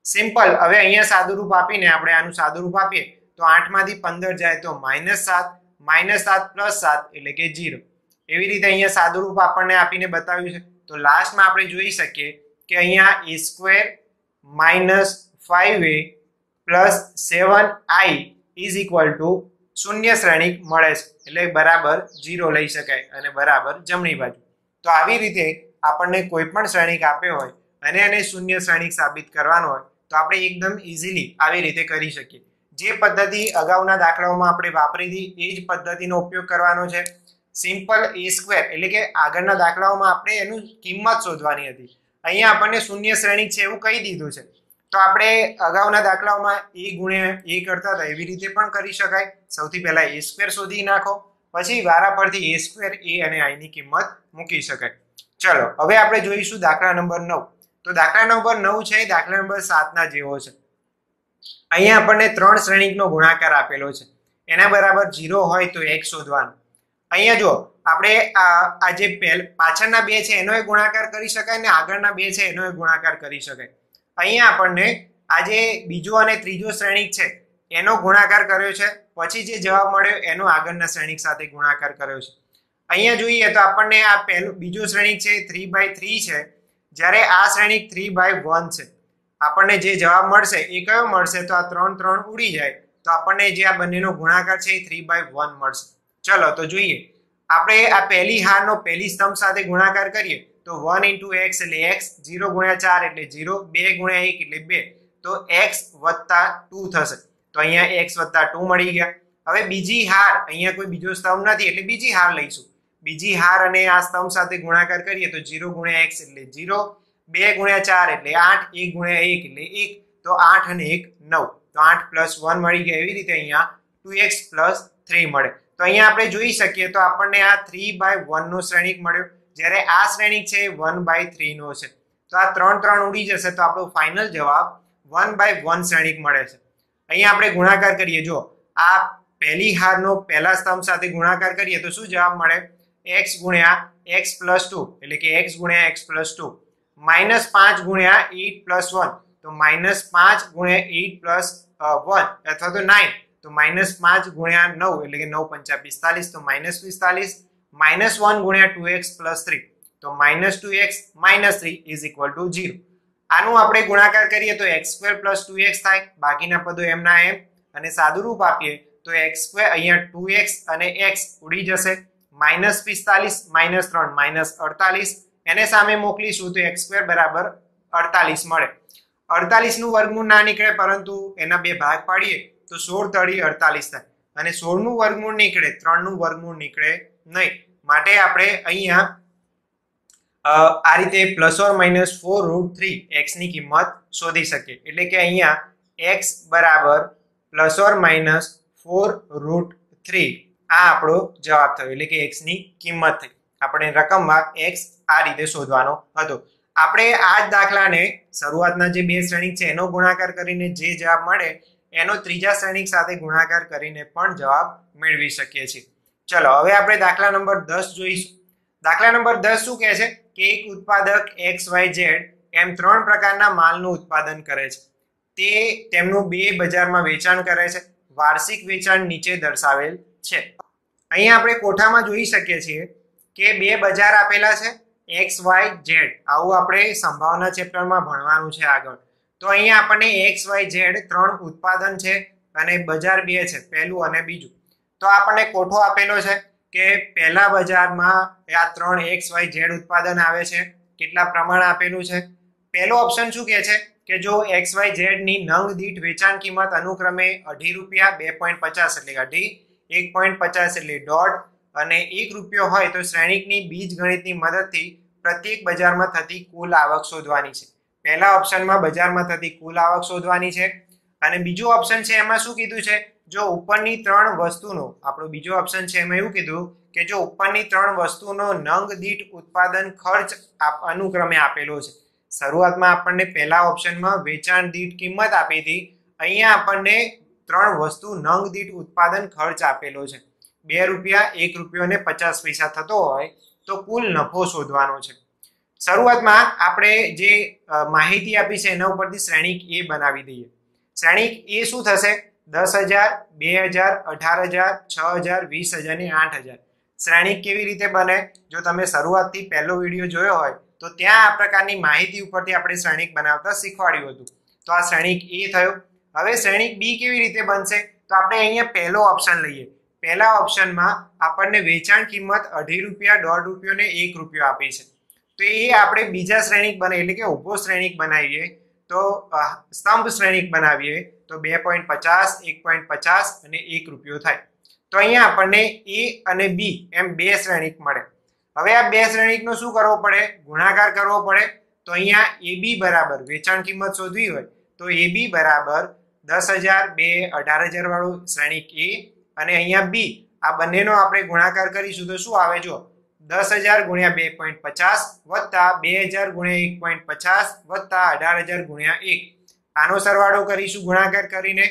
A: સિમ્પલ હવે અહીંયા સાદુરૂપ આપીને આપણે આનું સાદુરૂપ આપીએ તો આઠમાંથી પંદર જાય તો માઇનસ સાત માઇનસ સાત પ્લસ સાત એટલે કે જીરો. એવી રીતે અહીંયા સાદુરૂપ આપણને આપીને બતાવ્યું છે. તો લાસ્ટમાં આપણે જોઈ શકીએ કે અહીંયા A square minus five A plus seven I is equal to શૂન્ય શ્રેણિક મળે છે. એટલે બરાબર જીરો લઈ શકાય અને બરાબર જમણી બાજુ. તો આવી રીતે આપણને કોઈ પણ શ્રેણિક આપ્યો હોય અને એને શૂન્ય શ્રેણિક સાબિત કરવાનો હોય, તો આપણે એકદમ ઇઝીલી આવી રીતે કરી શકીએ. જે પદ્ધતિ અગાઉના દાખલાઓમાં આપણે વાપરી હતી, એ જ પદ્ધતિનો ઉપયોગ કરવાનો છે. સિમ્પલ એ સ્ક્વેર એટલે કે આગળના દાખલાઓમાં આપણે એનું કિંમત શોધવાની હતી. અહીંયા આપણને શૂન્ય શ્રેણી છે એવું કહી દીધું છે. તો આપણે અગાઉના દાખલાઓમાં એ ગુણ્યા એ કરતા હતા એવી રીતે પણ કરી શકાય. સૌથી પહેલા એ સ્ક્વેર શોધી નાખો, પછી વારા પરથી એ સ્ક્વેર એ અને આઈની કિંમત મૂકી શકાય. ચલો, હવે આપણે જોઈશું દાખલા નંબર નવ. તો દાખલા નંબર નવ છે, દાખલા નંબર સાતના જેવો છે. અહીંયા આપણને ત્રણ શ્રેણીકનો ગુણાકાર આપેલો છે. એના બરાબર જીરો હોય તો એક શોધવાનું. અહીંયા જો આપણે આ જે પાછળના બે છે, એનો ગુણાકાર કરી શકાય ને આગળના બે છે, એનો ગુણાકાર કરી શકાય. અહીંયા આપણને આ જે બીજો અને ત્રીજો શ્રેણીક છે, એનો ગુણાકાર કર્યો છે, પછી જે જવાબ મળ્યો, એનો આગળના શ્રેણીક સાથે ગુણાકાર કર્યો છે. અહીંયા જોઈએ તો આપણને આ પહેલું, બીજો શ્રેણીક છે થ્રી બાય થ્રી છે, જ્યારે આ શ્રેણીક થ્રી બાય વન છે. આપણને જે જવાબ મળશે, એ કયો મળશે? તો આ ત્રણ ત્રણ ઉડી જાય, તો આપણને જે આ બંનેનો ગુણાકાર છે, એ થ્રી બાય વન મળશે. ચલો, તો જોઈએ. આપણે આ પહેલી હારનો પહેલી સ્તંભ સાથે ગુણાકાર કરીએ. તો વન ઇન્ટુ એક્સ એટલે એક્સ જીરો ગુણ્યા ચાર એટલે ઝીરો બે ગુણ્યા એક એટલે બે. તો એક્સ વત્તા ટુ થશે. તો અહીંયા એક્સ વત્તા ટુ મળી ગયા. હવે બીજી હાર, અહીંયા કોઈ બીજો સ્તંભ નથી, એટલે બીજી હાર લઈશું. બીજી હાર અને આ સ્તંભ સાથે ગુણાકાર કરીએ તો ઝીરો ગુણ્યા એક્સ એટલે ઝીરો બે ગુણ્યા ચાર એટલે આઠ, એક ગુણ્યા એક એટલે એક. તો આઠ અને એક નવ. તો આઠ પ્લસ વન મળી ગયા. એવી રીતે અહીંયા ટુ એક્સ પ્લસ થ્રી મળે. તો અહીંયા આપણે જોઈ શકીએ, તો આપણને આ થ્રી બાય વનનો શ્રેણીક મળ્યો. જ્યારે આ શ્રેણીક છે વન બાય થ્રીનો છે. તો આ ત્રણ ત્રણ ઉડી જશે, તો આપણો ફાઇનલ જવાબ વન બાય વન શ્રેણીક મળે છે. અહીંયા આપણે ગુણાકાર કરીએ જો આ પહેલી હારનો પહેલા સ્તંભ સાથે ગુણાકાર કરીએ, તો શું જવાબ મળે? એક્સ ગુણ્યા એક્સ પ્લસ ટુ એટલે કે એક્સ ગુણ્યા એક્સ પ્લસ ટુ માઇનસ પાંચ ગુણ્યા એટ પ્લસ વન તો માઇનસ પાંચ ગુણ્યા એટ પ્લસ વન અથવા તો નાઇન તો માઇનસ પાંચ ગુણ્યા નવ, એટલે કે નવ પંચા પિસ્તાલીસ, તો માઇનસ પિસ્તાલીસ, માઇનસ વન ગુણ્યા ટુ એક્સ પ્લસ થ્રી. તો minus two X minus three is equal to zero આનું આપણે ગુણાકાર કરીએ તો X square plus two X થાય. બાકીના પદો એમના એમ. અને સાદુરૂપ આપીએ તો એક્સ સ્ક્વેર અહીંયા ટુ એક્સ અને એક્સ ઉડી જશે. માઇનસ પિસ્તાલીસ, માઇનસ ત્રણ, માઇનસ અડતાલીસ. એને સામે મોકલીશું તો એક્સ સ્ક્વેર બરાબર અડતાલીસ મળે. અડતાલીસનું વર્ગમૂળ ના નીકળે, પરંતુ એના બે ભાગ પાડીએ. તો સોળ તળી અડતાલીસ થાય. અને સોળનું વર્ગમૂળ નીકળે ત્રણનું વર્ગમૂળ નીકળે નહીં. માટે આપણે અહીંયા આ રીતે plus or minus four root three એક્સની કિંમત શોધી શકીએ. એટલે કે અહીંયા એક્સ બરાબર plus or minus four root three આ આપણો જવાબ થયો. એટલે કે એક્સની કિંમત થઈ. આપણે રકમમાં એક્સ આ રીતે શોધવાનો હતો. આપણે આ જ દાખલાને શરૂઆતના જે બે શ્રેણી છે એનો ગુણાકાર કરીને જે જવાબ મળે એનો ત્રીજા શ્રેણિક સાથે ગુણાકાર કરીને પણ જવાબ મેળવી શકીએ છીએ. ચલો, હવે આપણે દાખલા નંબર દસ જોઈશું. દાખલા નંબર દસ શું કહે છે? કે એક ઉત્પાદક એક્સ, વાય, ઝેડ એમ ત્રણ પ્રકારના માલનું ઉત્પાદન કરે છે. તે તેમનું બે બજારમાં વેચાણ કરે છે. વાર્ષિક વેચાણ નીચે દર્શાવેલ છે. અહીંયા આપણે કોઠામાં જોઈ શકીએ છીએ કે બે બજાર આપેલા છે. X, Y, Z. આવું આપણે સંભાવના ચેપ્ટરમાં ભણવાનું છે આગળ. તો અહીંયા આપણને એક્સ વાય ઝેડ ત્રણ ઉત્પાદન છે અને બજાર બે છે, પહેલું અને બીજું. તો આપણને કોઠો આપેલો છે કે પહેલા બજારમાં આ ત્રણ એક્સ વાય ઝેડ ઉત્પાદન આવે છે. કેટલા પ્રમાણ આપેલું છે? પહેલો ઓપ્શન શું કહે છે? કે જો એક્સ વાય ઝેડની નંગ દીઠ વેચાણ કિંમત અનુક્રમે અઢી રૂપિયા બે પોઈન્ટ પચાસ એટલે અઢી, એક પોઈન્ટ પચાસ એટલે દોઢ અને એક રૂપિયો હોય તો શ્રેણિકની બીજ ગણિતની મદદથી પ્રત્યેક બજારમાં થતી કુલ આવક શોધવાની છે. પહેલા ઓપ્શનમાં બજારમાં થતી કુલ આવક શોધવાની છે. અને બીજું ઓપ્શન છે, એમાં શું કીધું છે? જો ઉપરની ત્રણ વસ્તુનો, આપણો બીજો ઓપ્શન છે, એમાં એવું કીધું કે જો ઉપરની ત્રણ વસ્તુનો નંગ, દીઠ, ઉત્પાદન, ખર્ચ અનુક્રમે આપેલો છે. શરૂઆતમાં આપણને પહેલા ઓપ્શનમાં વેચાણ, દીઠ, કિંમત આપી હતી. અહીંયા આપણને ત્રણ વસ્તુ, નંગ, દીઠ, ઉત્પાદન, ખર્ચ આપેલો છે. બે રૂપિયા, એક રૂપિયો ને પચાસ પૈસા થતો હોય તો કુલ નફો શોધવાનો છે. શરૂઆતમાં આપણે જે માહિતી આપી છે એના ઉપરથી શ્રેણિક એ બનાવી દઈએ. શ્રેણિક એ શું થશે? દસ હજાર, બે હજાર, અઢાર હજાર, છ હજાર, વીસ હજાર ને આઠ હજાર. શ્રેણિક કેવી રીતે બને? જો તમે શરૂઆતથી પહેલો વીડિયો જોયો હોય, તો ત્યાં આ પ્રકારની માહિતી ઉપરથી આપણે શ્રેણિક બનાવતા શીખવાડ્યું હતું. તો આ શ્રેણિક એ થયો. હવે શ્રેણિક બી કેવી રીતે બનશે? તો આપણે અહીંયા પહેલો ઓપ્શન લઈએ. પહેલા ઓપ્શનમાં આપણને વેચાણ કિંમત અઢી રૂપિયા, દોઢ રૂપિયો ને એક રૂપિયો આપી છે. તો એ આપણે બીજા શ્રેણિક બને, એટલે કે ઊભો શ્રેણિક બનાવીએ, તો સ્તંભ શ્રેણિક બનાવીએ, તો બે પોઈન્ટ પચાસ, એક પોઈન્ટ પચાસ અને એક રૂપિયો થાય. તો અહીંયા આપણને એ અને બી એમ બે શ્રેણિક મળે. હવે આ બે શ્રેણિકનો શું કરવો પડે? ગુણાકાર કરવો પડે. તો અહીંયા એ બી બરાબર, વેચાણ કિંમત શોધવી હોય, તો એ બી બરાબર દસ હજાર બે અઢાર હજાર વાળું શ્રેણિક એ અને અહીંયા બી. આ બંનેનો આપણે ગુણાકાર કરીશું તો શું આવે? જો દસ હજાર ગુણ્યા બે પોઈન્ટ પચાસ વત્તા બે હજાર ગુણ્યા એક પોઈન્ટ પચાસ વત્તા અઢાર હજાર ગુણ્યા એક. આનો સરવાળો કરીશું ગુણાકાર કરીને.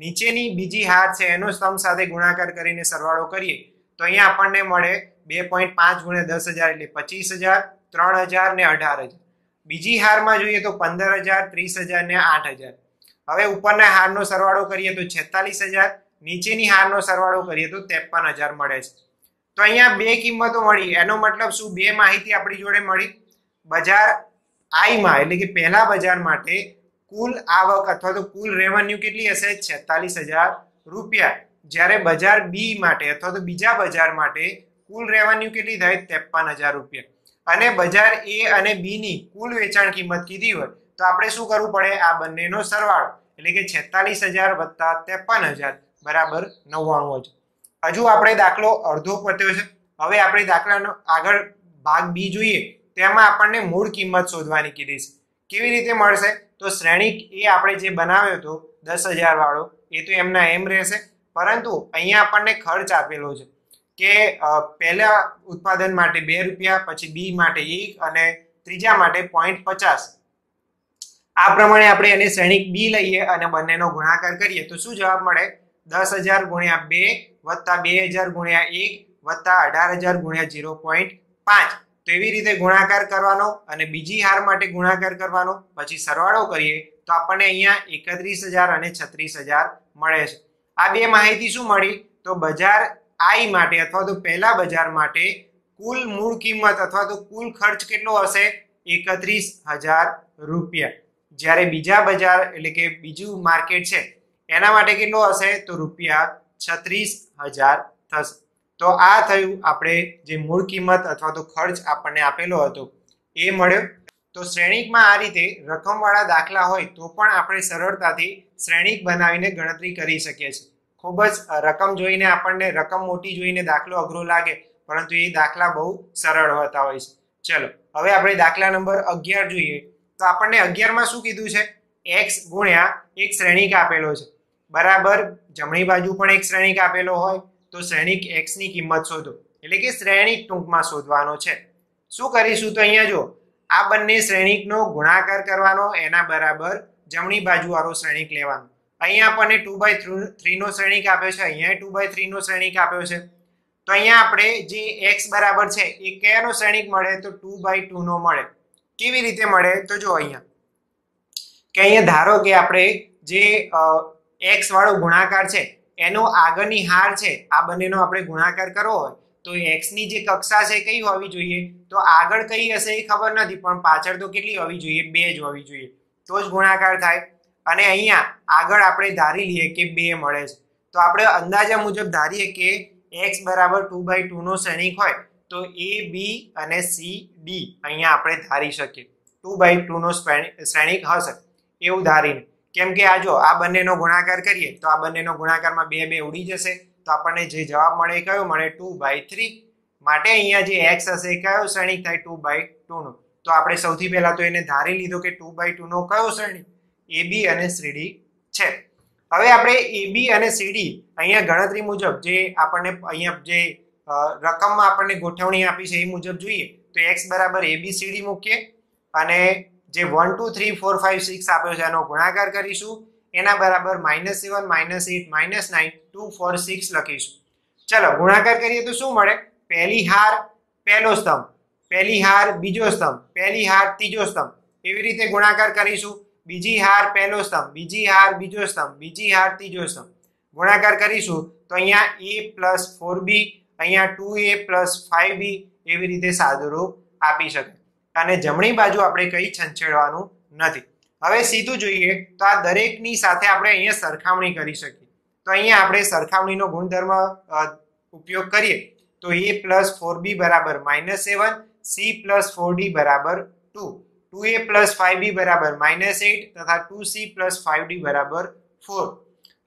A: નીચેની બીજી હાર છે એનો સ્તંભ સાથે ગુણાકાર કરીને સરવાળો કરીએ. તો અહીંયા આપણને મળે બે પોઈન્ટ પાંચ ગુણ્યા દસ હજાર એટલે પચીસ હજાર, ત્રણ હજાર ને અઢાર હજાર. બીજી હારમાં જોઈએ તો પંદર હજાર, ત્રીસ હજાર ને આઠ હજાર. હવે ઉપરના હારનો સરવાળો કરીએ તો છેતાલીસ હજાર, નીચેની હારનો સરવાળો કરીએ તો ત્રેપન હજાર મળે છે. તો અહીંયા બે કિંમતો મળી. એનો મતલબ શું? બે માહિતી આપણી જોડે મળી. બજાર આઈમાં, એટલે કે પહેલા બજાર માટે કુલ આવક અથવા તો કુલ રેવન્યુ કેટલી હશે? છેતાલીસ હજાર રૂપિયા. જ્યારે બજાર બી માટે અથવા તો બીજા બજાર માટે કુલ રેવન્યુ કેટલી થાય? ત્રેપન હજાર રૂપિયા. અને બજાર એ અને બી ની કુલ વેચાણ કિંમત કીધી હોય, તો આપણે શું કરવું પડે? આ બંનેનો સરવાળો. એટલે કે છેતાલીસ હજાર વત્તા ત્રેપન હજાર બરાબર નવ્વાણું હજાર. હજુ આપણે દાખલો અડધો પત્યો છે. હવે આપણે દાખલાનો આગળ ભાગ બી જોઈએ. તેમાં આપણને મૂળ કિંમત શોધવાની કીધી છે. કેવી રીતે મળશે? તો શ્રેણિક એ આપણે જે બનાવ્યો હતો, દસ હજાર વાળો, એ તો એમના એમ રહેશે. પરંતુ અહીંયા આપણને ખર્ચ આપેલો છે કે પહેલા ઉત્પાદન માટે બે રૂપિયા, પછી બી માટે એક અને ત્રીજા માટે પોઈન્ટ પચાસ. આ પ્રમાણે આપણે એને શ્રેણિક બી લઈએ અને બંનેનો ગુણાકાર કરીએ તો શું જવાબ મળે? દસ હજાર ગુણ્યા બે વત્તા બે હજાર ગુણ્યા એક વત્તા અઢાર હજાર ગુણ્યા ઝીરો પોઈન્ટ પાંચ. તો એવી રીતે ગુણાકાર કરવાનો અને બીજી હાર માટે ગુણાકાર કરવાનો. પછી સરવાળો કરીએ તો આપણને અહીંયા એકત્રીસ હજાર અને છત્રીસ હજાર મળે છે. આ બે માહિતી શું મળી? તો બજાર આઈ માટે અથવા તો પહેલા બજાર માટે કુલ મૂળ કિંમત અથવા તો કુલ ખર્ચ કેટલો હશે? એકત્રીસ હજાર રૂપિયા. જ્યારે બીજા બજાર એટલે કે બીજું માર્કેટ છે, એના માટે કેટલો હશે? તો રૂપિયા છત્રીસ હજાર થશે. તો આ થયું આપણે જે મૂળ કિંમત અથવા તો ખર્ચ આપણને આપેલો હતો, એ મળ્યો. તો શ્રેણિકમાં આ રીતે રકમવાળા દાખલા હોય તો પણ આપણે સરળતાથી શ્રેણિક બનાવીને ગણતરી કરી શકીએ છીએ. ખૂબ જ રકમ જોઈને આપણને રકમ મોટી જોઈને દાખલો અઘરો લાગે, પરંતુ એ દાખલા બહુ સરળ હોતા હોય છે. ચલો, હવે આપણે દાખલા નંબર અગિયાર જોઈએ. તો આપણને અગિયારમાં શું કીધું છે? એક્સ ગુણ્યા એક શ્રેણિક આપેલો છે. બરાબર જમણી બાજુ પણ એક શ્રેણિક આપેલો હોય, તો શ્રેણિક એક્સની કિંમત શોધો. એટલે કે શ્રેણિક ટૂંકમાં શોધવાનો છે. શું કરીશું તો અહીંયા જો આ બંને શ્રેણિકનો ગુણાકાર કરવાનો, એના બરાબર જમણી બાજુ વાળો શ્રેણિક લેવાનો. અહીંયા આપણને ટુ બાય થ્રી નો શ્રેણિક આપ્યો છે, અહીંયા ટુ બાય થ્રી નો શ્રેણિક આપ્યો છે. તો અહીંયા આપણે જે એક્સ બરાબર છે, એ કયાનો શ્રેણિક મળે, તો ટુ બાય ટુ નો મળે. કેવી રીતે મળે? તો જો અહીંયા. કે અહીંયા ધારો કે આપણે જે એક્સ વાળો ગુણાકાર છે, એનો આગળની હાર છે, આ બંનેનો આપણે ગુણાકાર કરવો હોય, તો એક્સની જે કક્ષા છે કઈ હોવી જોઈએ? તો આગળ કઈ હશે એ ખબર નથી, પણ પાછળ તો કેટલી હોવી જોઈએ? બે જ હોવી જોઈએ. તો જ ગુણાકાર થાય. અને અહીંયા આગળ આપણે ધારી લઈએ કે બે મળે છે. તો આપણે અંદાજા મુજબ ધારીએ કે એક્સ બરાબર ટુ બાય ટુનો સૈનિક હોય, તો એ બી અને સી ડી અહીંયા આપણે ધારી શકીએ. ટુ બાય ટુનો શ્રેણિક હશે. એવું ધારીને. કેમ કે આ જો આ બંનેનો ગુણાકાર કરીએ, તો આ બંનેનો ગુણાકારમાં બે બે ઉડી જશે. તો આપણને જે જવાબ મળે એ કયો? મળે ટુ બાય થ્રી માટે અહીંયા જે એક્સ હશે એ કયો શ્રેણિક થાય? ટુ બાય ટુ નો. તો આપણે સૌથી પહેલાં તો એને ધારી લીધો કે ટુ બાય ટુનો કયો શ્રેણિક એ બી અને સીડી છે. હવે આપણે એ બી અને સીડી અહીંયા ગણતરી મુજબ જે આપણને અહીંયા જે રકમમાં આપણને ગોઠવણી આપી છે એ મુજબ જોઈએ. તો એક્સ બરાબર એ બી સીડી મૂકીએ અને જે one two three four five six આપ્યો છે, એનો ગુણાકાર કરીશું. એના બરાબર minus seven minus eight minus nine two four six લખીશું. ચલો, ગુણાકાર કરીએ તો શું મળે? પહેલી હાર, પહેલો સ્તંભ. પહેલી હાર, બીજો સ્તંભ. પહેલી હાર, ત્રીજો સ્તંભ. એવી રીતે ગુણાકાર કરીશું. બીજી હાર, પહેલો સ્તંભ. બીજી હાર, બીજો સ્તંભ. બીજી હાર, ત્રીજો સ્તંભ. ગુણાકાર કરીશું તો અહીંયા એ પ્લસ ફોર બી અહીંયા two A plus five B એવી રીતે સાદુરૂપ આપી શકે અને જમણી બાજુ આપણે કંઈ છંછેડવાનું નથી. હવે સીધું જોઈએ તો આ દરેકની સાથે આપણે અહીંયા સરખામણી કરી શકીએ. તો અહીંયા આપણે સરખામણીનો ગુણધર્મ ઉપયોગ કરીએ. તો એ પ્લસ ફોર બી બરાબર minus seven, C plus four D બરાબર two. Two A plus five B બરાબર માઇનસ એટ તથા two C plus five D બરાબર ફોર.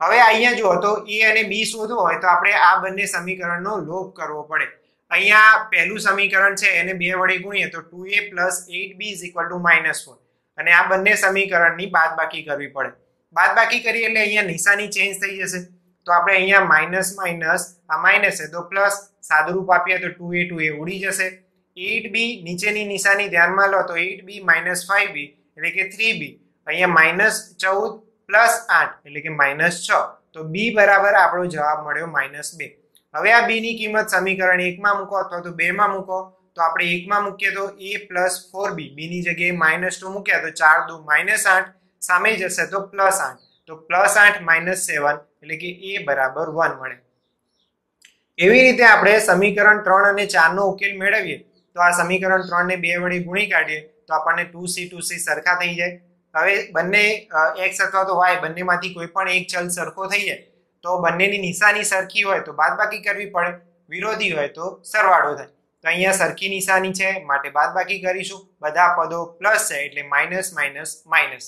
A: હવે અહીંયા જુઓ તો એ અને બી શોધવો હોય તો આપણે આ બંને સમીકરણનો લોપ કરવો પડે. અહીંયા પહેલું સમીકરણ છે, એને બે વડે ગુણીએ તો two A plus eight B is equal to minus four અને આ બંને સમીકરણની બાદબાકી કરવી પડે. બાદબાકી કરીએ એટલે અહીંયા નિશાની ચેન્જ થઈ જશે. તો આપણે અહીંયા માઇનસ માઇનસ આ માઇનસ છે, તો પ્લસ સાદુરૂપ આપીએ તો ટુ એ ટુ એ ઉડી જશે. એટ બી નીચેની નિશાની ધ્યાનમાં લો તો eight B minus five B એટલે કે થ્રી બી અહીંયા માઇનસ ચૌદ પ્લસ આઠ એટલે કે માઇનસ છ. તો બી બરાબર આપણો જવાબ મળ્યો માઇનસ બે. હવે આ બી ની કિંમત સમીકરણ એકમાં મૂકો અથવા તો બે માં મૂકો. તો આપણે એકમાં મૂકીએ તો એ પ્લસ ફોર બી બીની જગ્યાએ માઇનસ ટુ મૂક્યા તો ચાર દુ માઇનસ આઠ. સામે જશે તો પ્લસ આઠ. તો પ્લસ આઠ માઇનસ સેવન એટલે કે એ બરાબર વન મળે. એવી રીતે આપણે સમીકરણ ત્રણ અને ચારનો ઉકેલ મેળવીએ. તો આ સમીકરણ ત્રણ ને બે વડે ગુણી કાઢીએ તો આપણને ટુ સી ટુ સી સરખા થઈ જાય. હવે બંને એક્સ અથવા તો વાય બંનેમાંથી કોઈ પણ એક ચલ સરખો થઈ જાય. તો બંનેની નિશાની સરખી હોય તો બાદબાકી કરવી પડે, વિરોધી હોય તો સરવાળો થાય. તો અહીંયા સરખી નિશાની છે, માટે બાદબાકી કરીશું. બધા પદો પ્લસ છે, એટલે માઇનસ માઇનસ માઇનસ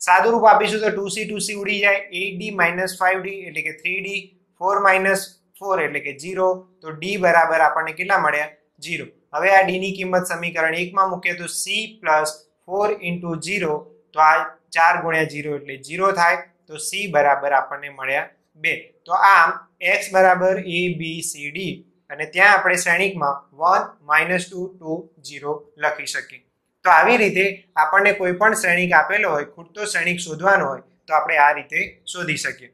A: સાદુરૂપ આપીશું તો ટુ સી ટુ સી ઉડી જાય. Eight D minus five D એટલે કે three D four minus four એટલે કે જીરો તો ડી બરાબર આપણને કેટલા મળ્યા? જીરો હવે આ ડીની કિંમત સમીકરણ એકમાં મૂકીએ તો C plus four into zero તો આ ચાર ગુણ્યા જીરો એટલે જીરો થાય. તો સી બરાબર આપણને મળ્યા બે. તો આમ એક્સ બરાબર એ બી સી ડી અને ત્યાં આપણે શ્રેણિકમાં one minus two two zero લખી શકીએ. તો આવી રીતે આપણને કોઈ પણ શ્રેણિક આપેલો હોય, ખૂટતો શ્રેણિક શોધવાનો હોય, તો આપણે આ રીતે શોધી શકીએ.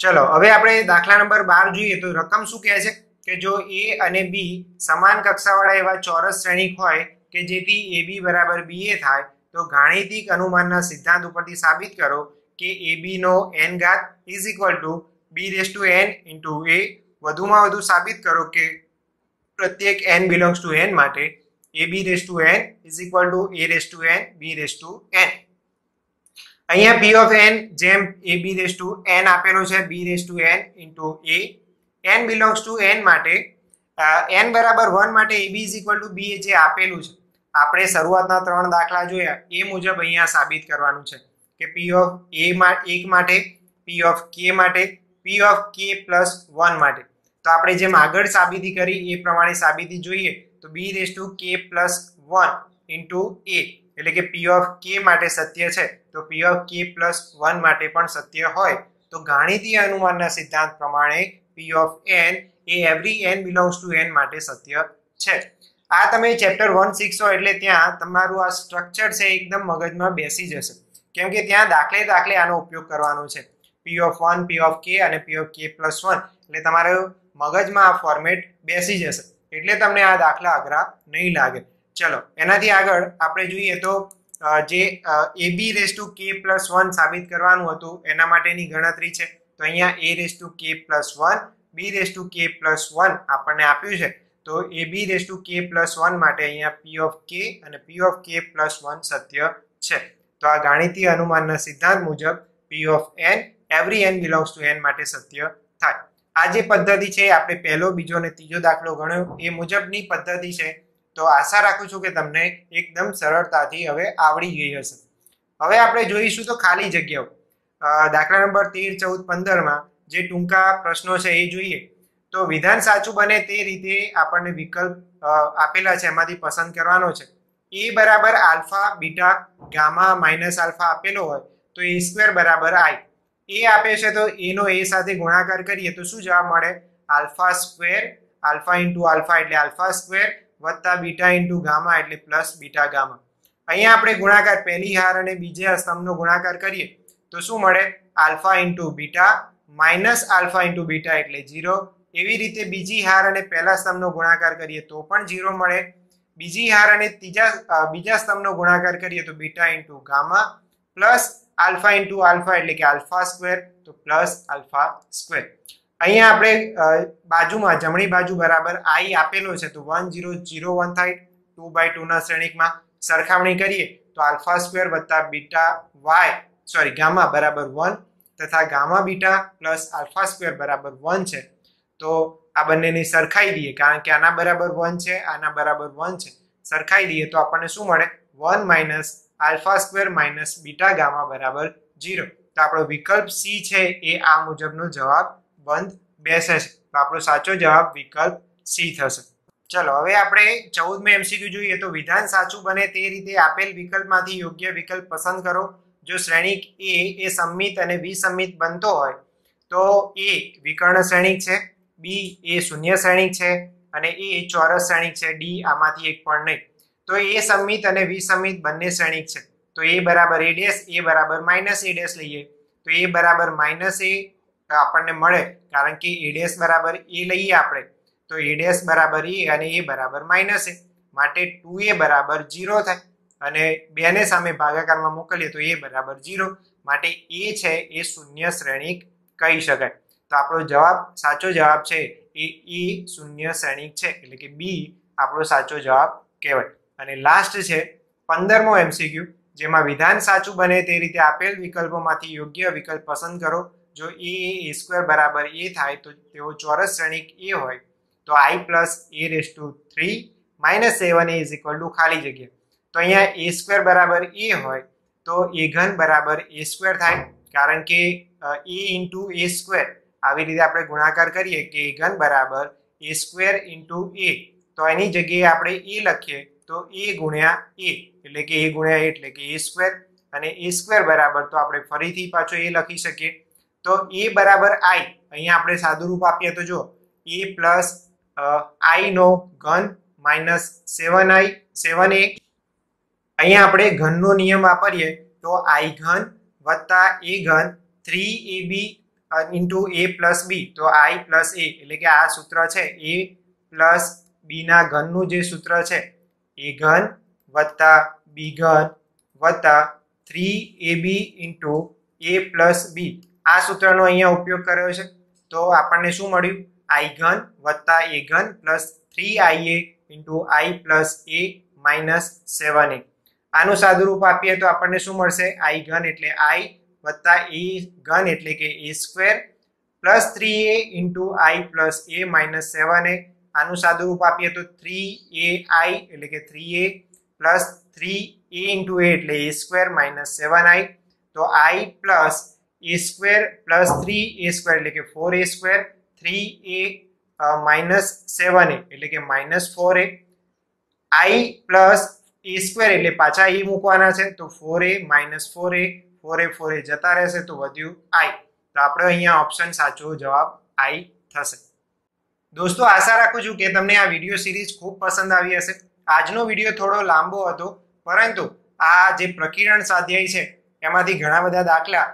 A: ચલો, હવે આપણે દાખલા નંબર બાર જોઈએ તો રકમ શું કહે છે? કે જો એ અને બી સમાન કક્ષાવાળા એવા ચોરસ શ્રેણિક હોય કે જેથી એ બી બરાબર બી એ થાય, તો ગાણિતિક અનુમાનના સિદ્ધાંત ઉપરથી સાબિત કરો કે એ બી નો એન ઘાત is equal to B raise to N into A વધુમાં વધુ સાબિત કરો કે પ્રત્યેક એન બિલોંગ્સ ટુ એન માટે A B raise to N is equal to A raise to N B raise to N અહીંયા પી ઓફ એન જેમ A B raise to N આપેલો છે B raise to N into A N belongs to N માટે એન બરાબર વન માટે A B is equal to B જે આપેલું છે, આપણે શરૂઆતના ત્રણ દાખલા જોયા, એ મુજબ અહીંયા સાબિત કરવાનું છે. કે પી ઓફ એ એક માટે પી ઓફ કે માટે P of K plus one માટે. તો આપણે જેમ આગળ સાબિતી કરી, એ પ્રમાણે સાબિતી જોઈએ, તો B raise to K plus one into A એટલે કે પી ઓફ કે માટે સત્ય છે, તો P of K plus one માટે પણ સત્ય હોય. તો ગાણિતીય અનુમાનના સિદ્ધાંત પ્રમાણે P of N A every N belongs to N માટે સત્ય છે. આ તમે ચેપ્ટર વન શીખશો એટલે ત્યાં તમારું આ સ્ટ્રક્ચર છે એકદમ મગજમાં બેસી જશે. કેમ કે ત્યાં દાખલે દાખલે આનો ઉપયોગ કરવાનો છે. P of one P of K અને P of K plus one એટલે તમારે મગજમાં આ ફોર્મેટ બેસી જશે. એટલે તમને આ દાખલા અઘરા નહીં લાગે. ચલો, એનાથી આગળ આપણે જોઈએ તો જે A B raise to K plus one સાબિત કરવાનું હતું, એના માટેની ગણતરી છે. તો અહીંયા A raise to K plus one B raise to K plus one આપણને આપ્યું છે. તો A B raise to K plus one માટે અહીંયા પી ઓફ કે અને P of K plus one સત્ય છે. તો આ ગાણિતીય અનુમાનના સિદ્ધાંત મુજબ P of N every N belongs to N માટે સત્ય થાય. આ જે પદ્ધતિ છે આપણે પહેલો, બીજો અને ત્રીજો દાખલો ગણ્યો. એ મુજબની પદ્ધતિ છે. તો આશા રાખું છું કે તમને એકદમ સરળતાથી હવે આવડી ગઈ હશે. હવે આપણે જોઈશું તો ખાલી જગ્યાઓ. દાખલા નંબર તેર, ચૌદ, પંદરમાં જે ટૂંકા પ્રશ્નો છે એ જોઈએ. તો વિધાન સાચું બને તે રીતે આપણને વિકલ્પ આપેલા છે, એમાંથી પસંદ કરવાનો છે. એ બરાબર alpha, beta, gamma, minus alpha આપેલો હોય તો એ સ્ક્વેર બરાબર આઈ. એ આપે છે તો એનો એ સાથે ગુણાકાર કરીએ તો શું જવાબ મળે? Alpha square, alpha into alpha એટલે આલ્ફા સ્ક્વેર, વત્તા બીટા ઇન્ટુ ગામા એટલે પ્લસ બીટા ગામા. અહીંયા આપણે ગુણાકાર પહેલી હાર અને બીજા સ્તંભનો ગુણાકાર કરીએ તો શું મળે? Alpha into beta, minus alpha into beta એટલે ઝીરો. એવી રીતે બીજી હાર અને પહેલા સ્તંભનો ગુણાકાર કરીએ તો પણ ઝીરો મળે. બીજી હાર અને ત્રીજા બીજા સ્તંભનો ગુણાકાર કરીએ તો beta into gamma plus alpha into alpha એટલે કે આલ્ફા સ્ક્વેર તો પ્લસ આલ્ફા સ્ક્વેર. અહીંયા આપણે બાજુમાં જમણી બાજુ બરાબર આઈ આપેલો છે તો વન ઝીરો જીરો વન થાય ટુ બાય ટુના શ્રેણિકમાં સરખામણી કરીએ તો આલ્ફા સ્ક્વેર વત્તા બીટા વાય, સોરી, ગામા બરાબર વન તથા gamma beta plus alpha square બરાબર વન છે. તો આ બંનેની સરખાઈ દઈએ. કારણ કે આના બરાબર વન છે, આના બરાબર વન છે. સરખાઈ દઈએ તો આપણને શું મળે? One minus alpha square minus beta gamma બરાબર જીરો તો આપણો વિકલ્પ સી છે એ આ મુજબનો જવાબ બંધ બેસે છે. તો આપણો સાચો જવાબ વિકલ્પ સી થશે. ચલો, હવે આપણે ચૌદમે એમસીક્યુ જોઈએ તો વિધાન સાચું બને તે રીતે આપેલ વિકલ્પમાંથી યોગ્ય વિકલ્પ પસંદ કરો. જો શ્રેણિક એ એ સંમિત અને વિસંમિત બનતો હોય, તો એ વિકર્ણ શ્રેણિક છે. બી એ શૂન્ય શ્રેણિક છે અને એ ચોરસ શ્રેણિક છે. ડી આમાંથી એક પણ નહીં. તો એ સમિત અને વિસંમિત બંને શ્રેણિક છે. તો એ બરાબર એ ડેશ, એ બરાબર માઇનસ, એ ડેશ લઈએ. તો એ બરાબર માઇનસ એ આપણને મળે, કારણ કે એ ડેશ બરાબર એ લઈએ આપણે. તો એ ડેશ બરાબર એ અને એ બરાબર માઇનસ એ. માટે ટુ એ બરાબર જીરો થાય અને બેને સામે ભાગાકારમાં મોકલીએ તો એ બરાબર જીરો માટે એ છે એ શૂન્ય શ્રેણિક કહી શકાય. તો આપણો જવાબ સાચો જવાબ છે એ એ શૂન્ય શ્રેણિક છે. એટલે કે બી આપણો સાચો જવાબ કહેવાય. અને લાસ્ટ છે પંદરમો એમસીક્યુ જેમાં વિધાન સાચું બને તે રીતે આપેલ વિકલ્પોમાંથી યોગ્ય વિકલ્પ પસંદ કરો. જો એ એ સ્ક્વેર બરાબર એ થાય તો તેઓ ચોરસ શ્રેણિક એ હોય તો I plus A raise to three minus seven A is equal to ખાલી જગ્યા. તો અહીંયા એ સ્ક્વેર બરાબર એ હોય તો એ ઘન બરાબર એ સ્ક્વેર થાય. કારણ કે એ ઇન્ટુ એ સ્ક્વેર આવી રીતે આપણે ગુણાકાર કરીએ કે એ ઘન બરાબર એ સ્ક્વેર ઇન્ટુ એ. તો એની જગ્યાએ આપણે એ લખીએ તો એ ગુણ્યા એ, એટલે કે એ ગુણ્યા એ, એટલે કે એ સ્ક્વેર. અને એ સ્ક્વેર બરાબર તો આપણે ફરીથી પાછો એ લખી શકીએ. તો એ બરાબર આઈ. અહીંયા આપણે સાદું રૂપ આપીએ તો જો એ પ્લસ આઈ નો ઘન માઇનસ સેવન આઈ, સેવન એ અહીંયા આપણે ઘનનો નિયમ વાપરીએ તો આઈ ઘન વત્તા એ ઘન three A B into A plus B તો આઈ પ્લસ એ એટલે કે આ સૂત્ર છે એ પ્લસ બીના ઘનનું જે સૂત્ર છે એ ઘન વત્તા બી ઘન વત્તા three A B into A plus B આ સૂત્રનો અહીંયા ઉપયોગ કર્યો છે. તો આપણને શું મળ્યું? આઈ ઘન વત્તા એ ઘન plus three I A into I plus A minus seven A આનું સાદુરૂપ આપીએ તો આપણને શું મળશે? આઈ ઘન એટલે આઈ વત્તા એ ઘન એટલે કે a square plus three a into i plus a minus seven a આનું સાદુરૂપ આપીએ તો થ્રી એ આઈ એટલે કે three a plus three a into a એટલે a square minus seven i તો i plus a square plus three a square એટલે કે four a square three a minus seven a એટલે કે minus four a i plus a square એટલે પાછા એ મૂકવાના છે તો four a minus four a four ફોરે જતા રહેશે તો વધ્યું આઈ તો આપણે અહીંયા ઓપ્શન સાચો જવાબ આઈ થશે. દોસ્તો, આશા રાખું છું કે તમને આ વીડિયો સિરીઝ ખૂબ પસંદ આવી હશે. આજનો વીડિયો થોડો લાંબો હતો, પરંતુ આ જે પ્રકિરણ સ્વાધ્યાય છે, એમાંથી ઘણા બધા દાખલા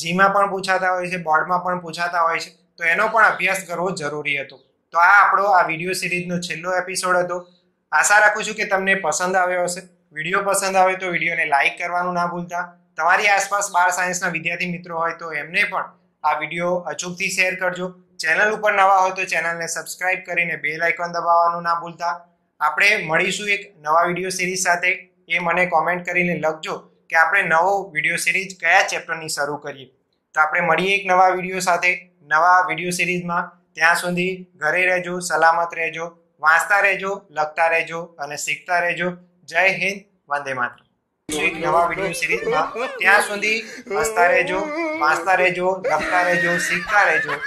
A: જીમાં પણ પૂછાતા હોય છે, બોર્ડમાં પણ પૂછાતા હોય છે, તો એનો પણ અભ્યાસ કરવો જરૂરી હતો. તો આ આપણો આ વીડિયો સિરીઝનો છેલ્લો એપિસોડ હતો. આશા રાખું છું કે તમને પસંદ આવ્યો હશે. વીડિયો પસંદ આવે તો વિડીયોને લાઇક કરવાનું ના ભૂલતા. તમારી આસપાસ બાર સાયન્સના વિદ્યાર્થી મિત્રો હોય તો એમને પણ આ વીડિયો અચૂકથી શેર કરજો. ચેનલ ઉપર નવા હોય તો ચેનલને સબસ્ક્રાઇબ કરીને બેલ આઇકોન દબાવવાનું ના ભૂલતા. આપણે મળીશું એક નવા વીડિયો સિરીઝ સાથે. એ મને કોમેન્ટ કરીને લખજો કે આપણે નવો વીડિયો સિરીઝ કયા ચેપ્ટરની શરૂ કરીએ. તો આપણે મળીએ એક નવા વીડિયો સાથે. નવા વીડિયો સિરીઝમાં. ત્યાં સુધી ઘરે રહેજો, સલામત રહેજો, વાંચતા રહેજો, લખતા રહેજો અને શીખતા રહેજો. જય હિન્દ, વંદે માત્ર એક નવા વીડિયો સિરીઝમાં ત્યાં સુધી હસતા રહેજો વાંચતા રહેજો લખતા રહેજો શીખતા રહેજો.